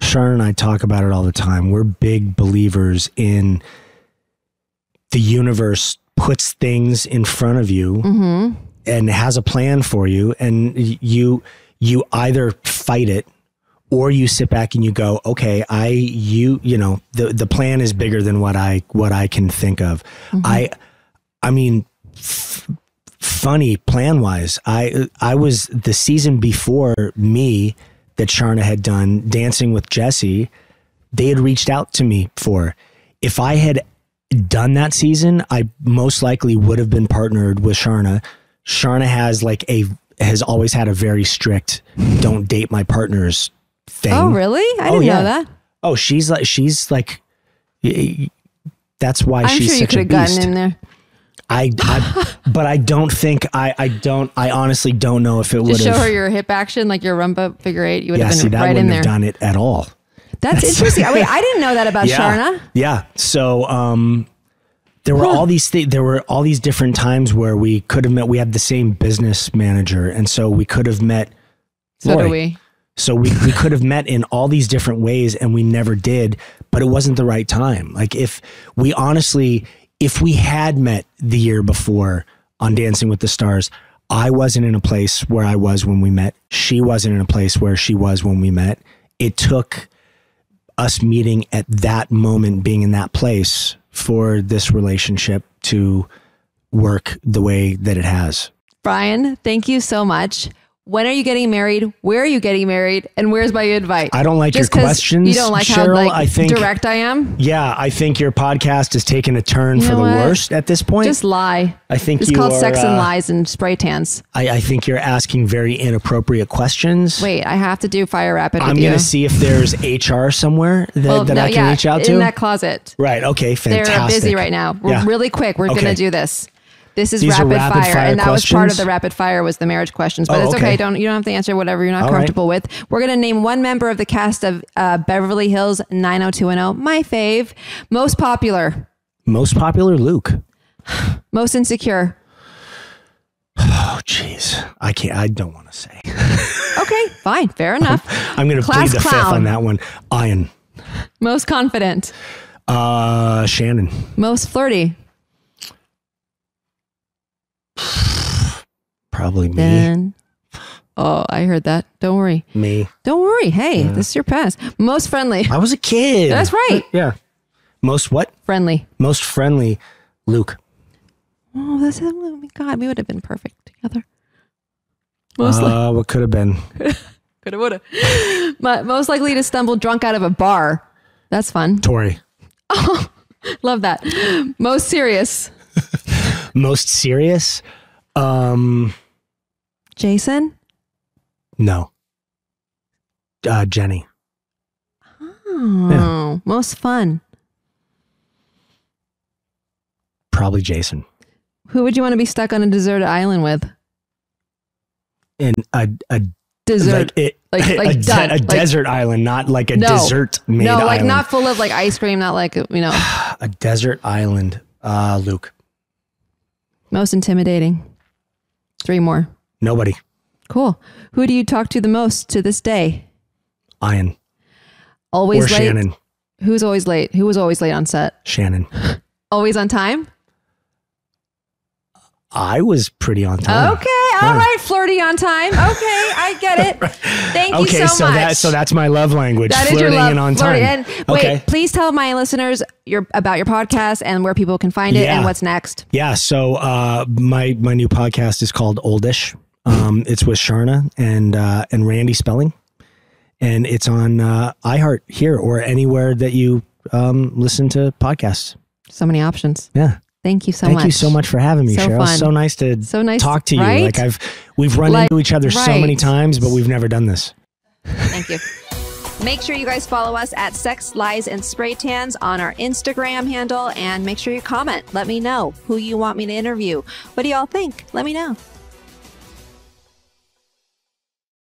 Speaker 2: Sharna and I talk about it all the time. We're big believers in the universe puts things in front of you
Speaker 1: Mm-hmm.
Speaker 2: and has a plan for you, and you you either fight it or you sit back and you go, okay, I you you know the the plan is bigger than what I what I can think of.
Speaker 1: Mm-hmm.
Speaker 2: I I mean funny plan wise. I I was the season before me that Sharna had done Dancing with Jesse. They had reached out to me for if I had done that season, I most likely would have been partnered with Sharna. Sharna has like a has always had a very strict don't date my partners thing.
Speaker 1: Oh, really? I
Speaker 2: Oh,
Speaker 1: didn't
Speaker 2: yeah.
Speaker 1: know that.
Speaker 2: Oh, she's like she's like that's why
Speaker 1: I'm
Speaker 2: she's
Speaker 1: sure you
Speaker 2: such
Speaker 1: could have gotten in there.
Speaker 2: I, I but I don't think I I don't I honestly don't know if it would
Speaker 1: show her your hip action, like your rumba figure eight. You would
Speaker 2: yeah
Speaker 1: have
Speaker 2: see
Speaker 1: been
Speaker 2: that
Speaker 1: right in
Speaker 2: wouldn't
Speaker 1: there.
Speaker 2: have done it at all.
Speaker 1: That's interesting. Oh, Wait, I didn't know that about
Speaker 2: yeah.
Speaker 1: Sharna.
Speaker 2: Yeah. So um there were all these th- there were all these different times where we could have met we had the same business manager and so we could have met
Speaker 1: So do we.
Speaker 2: So we, we could have met in all these different ways and we never did, but it wasn't the right time. Like if we honestly, if we had met the year before on Dancing with the Stars, I wasn't in a place where I was when we met. She wasn't in a place where she was when we met. It took us meeting at that moment, being in that place for this relationship to work the way that it has.
Speaker 1: Brian, thank you so much. When are you getting married? Where are you getting married? And where's my invite?
Speaker 2: I don't like
Speaker 1: Just
Speaker 2: your questions.
Speaker 1: You don't like
Speaker 2: Cheryl,
Speaker 1: how like
Speaker 2: I think
Speaker 1: direct I am.
Speaker 2: Yeah, I think your podcast has taken a turn
Speaker 1: You
Speaker 2: for the
Speaker 1: what?
Speaker 2: worst at this point.
Speaker 1: Just lie.
Speaker 2: I think
Speaker 1: It's called
Speaker 2: are,
Speaker 1: sex and
Speaker 2: uh,
Speaker 1: lies and spray tans.
Speaker 2: I, I think you're asking very inappropriate questions.
Speaker 1: Wait, I have to do fire rapid
Speaker 2: I'm going to see if there's HR somewhere that,
Speaker 1: Well,
Speaker 2: that
Speaker 1: no,
Speaker 2: I can
Speaker 1: yeah,
Speaker 2: reach out to in
Speaker 1: that closet.
Speaker 2: right. Okay. Fantastic.
Speaker 1: They're busy right now. We're
Speaker 2: Yeah.
Speaker 1: really quick. We're
Speaker 2: Okay.
Speaker 1: gonna do this. This is rapid,
Speaker 2: rapid
Speaker 1: fire,
Speaker 2: fire
Speaker 1: and that was part of the rapid fire was the marriage questions. But
Speaker 2: Oh,
Speaker 1: it's okay.
Speaker 2: okay.
Speaker 1: Don't you don't have to answer whatever you're not
Speaker 2: All right.
Speaker 1: comfortable with. We're gonna name one member of the cast of uh, Beverly Hills 90210. My fave, most popular,
Speaker 2: Most popular Luke.
Speaker 1: most insecure.
Speaker 2: Oh, jeez. I can't. I don't want to say.
Speaker 1: Okay, fine, fair enough.
Speaker 2: I'm going to plead the fifth on that one. Ian.
Speaker 1: Most confident,
Speaker 2: Uh, Shannen.
Speaker 1: most flirty.
Speaker 2: Probably me.
Speaker 1: Then, oh, I heard that. Don't worry.
Speaker 2: Me.
Speaker 1: Don't worry. Hey, this is your past. Most friendly.
Speaker 2: I was a kid.
Speaker 1: That's right.
Speaker 2: Yeah. Most what?
Speaker 1: Friendly.
Speaker 2: Most friendly Luke.
Speaker 1: Oh, that's oh my god, we would have been perfect together. Mostly.
Speaker 2: Uh, what could have been?
Speaker 1: Coulda, woulda. But most likely to stumble drunk out of a bar. That's fun.
Speaker 2: Tori.
Speaker 1: Love that. Most serious.
Speaker 2: Most serious? Um,
Speaker 1: Jason.
Speaker 2: no. Uh, Jennie.
Speaker 1: Oh, most fun.
Speaker 2: Probably Jason.
Speaker 1: Who would you want to be stuck on a deserted island with?
Speaker 2: In a, a
Speaker 1: Desert.
Speaker 2: like it,
Speaker 1: Like-
Speaker 2: a,
Speaker 1: like
Speaker 2: de- a
Speaker 1: Like-
Speaker 2: desert island, not like a
Speaker 1: No.
Speaker 2: dessert made
Speaker 1: no, like
Speaker 2: island.
Speaker 1: not full of like ice cream, not like you know.
Speaker 2: a desert island. Uh, Luke.
Speaker 1: Most intimidating. Three more.
Speaker 2: Nobody.
Speaker 1: Cool. Who do you talk to the most to this day?
Speaker 2: Ian
Speaker 1: Always
Speaker 2: or
Speaker 1: late.
Speaker 2: Shannen.
Speaker 1: Who's always late? Who was always late on set?
Speaker 2: Shannen.
Speaker 1: Always on time?
Speaker 2: I was pretty on time.
Speaker 1: Okay, all
Speaker 2: Yeah.
Speaker 1: right, flirty on time. Okay, I get it. Thank you
Speaker 2: Okay,
Speaker 1: so,
Speaker 2: so
Speaker 1: much.
Speaker 2: that so that's my love language.
Speaker 1: That is
Speaker 2: flirting
Speaker 1: your love,
Speaker 2: and on time.
Speaker 1: And wait,
Speaker 2: okay.
Speaker 1: please tell my listeners your about your podcast and where people can find it
Speaker 2: Yeah.
Speaker 1: and what's next.
Speaker 2: Yeah. So uh, my my new podcast is called Oldish. Um, it's with Sharna and uh, and Randy Spelling, and it's on uh, iHeart here or anywhere that you um, listen to podcasts.
Speaker 1: So many options.
Speaker 2: Yeah.
Speaker 1: Thank you so
Speaker 2: Thank
Speaker 1: much.
Speaker 2: Thank you so much for having me,
Speaker 1: So
Speaker 2: Cheryl.
Speaker 1: fun.
Speaker 2: So nice to
Speaker 1: So nice,
Speaker 2: talk to you.
Speaker 1: right?
Speaker 2: Like I've we've run
Speaker 1: Like,
Speaker 2: into each other so many times, but we've never done this.
Speaker 1: Thank you.
Speaker 3: Make sure you guys follow us at Sex, Lies, and Spray Tans on our Instagram handle and make sure you comment. Let me know who you want me to interview. What do y'all think? Let me know.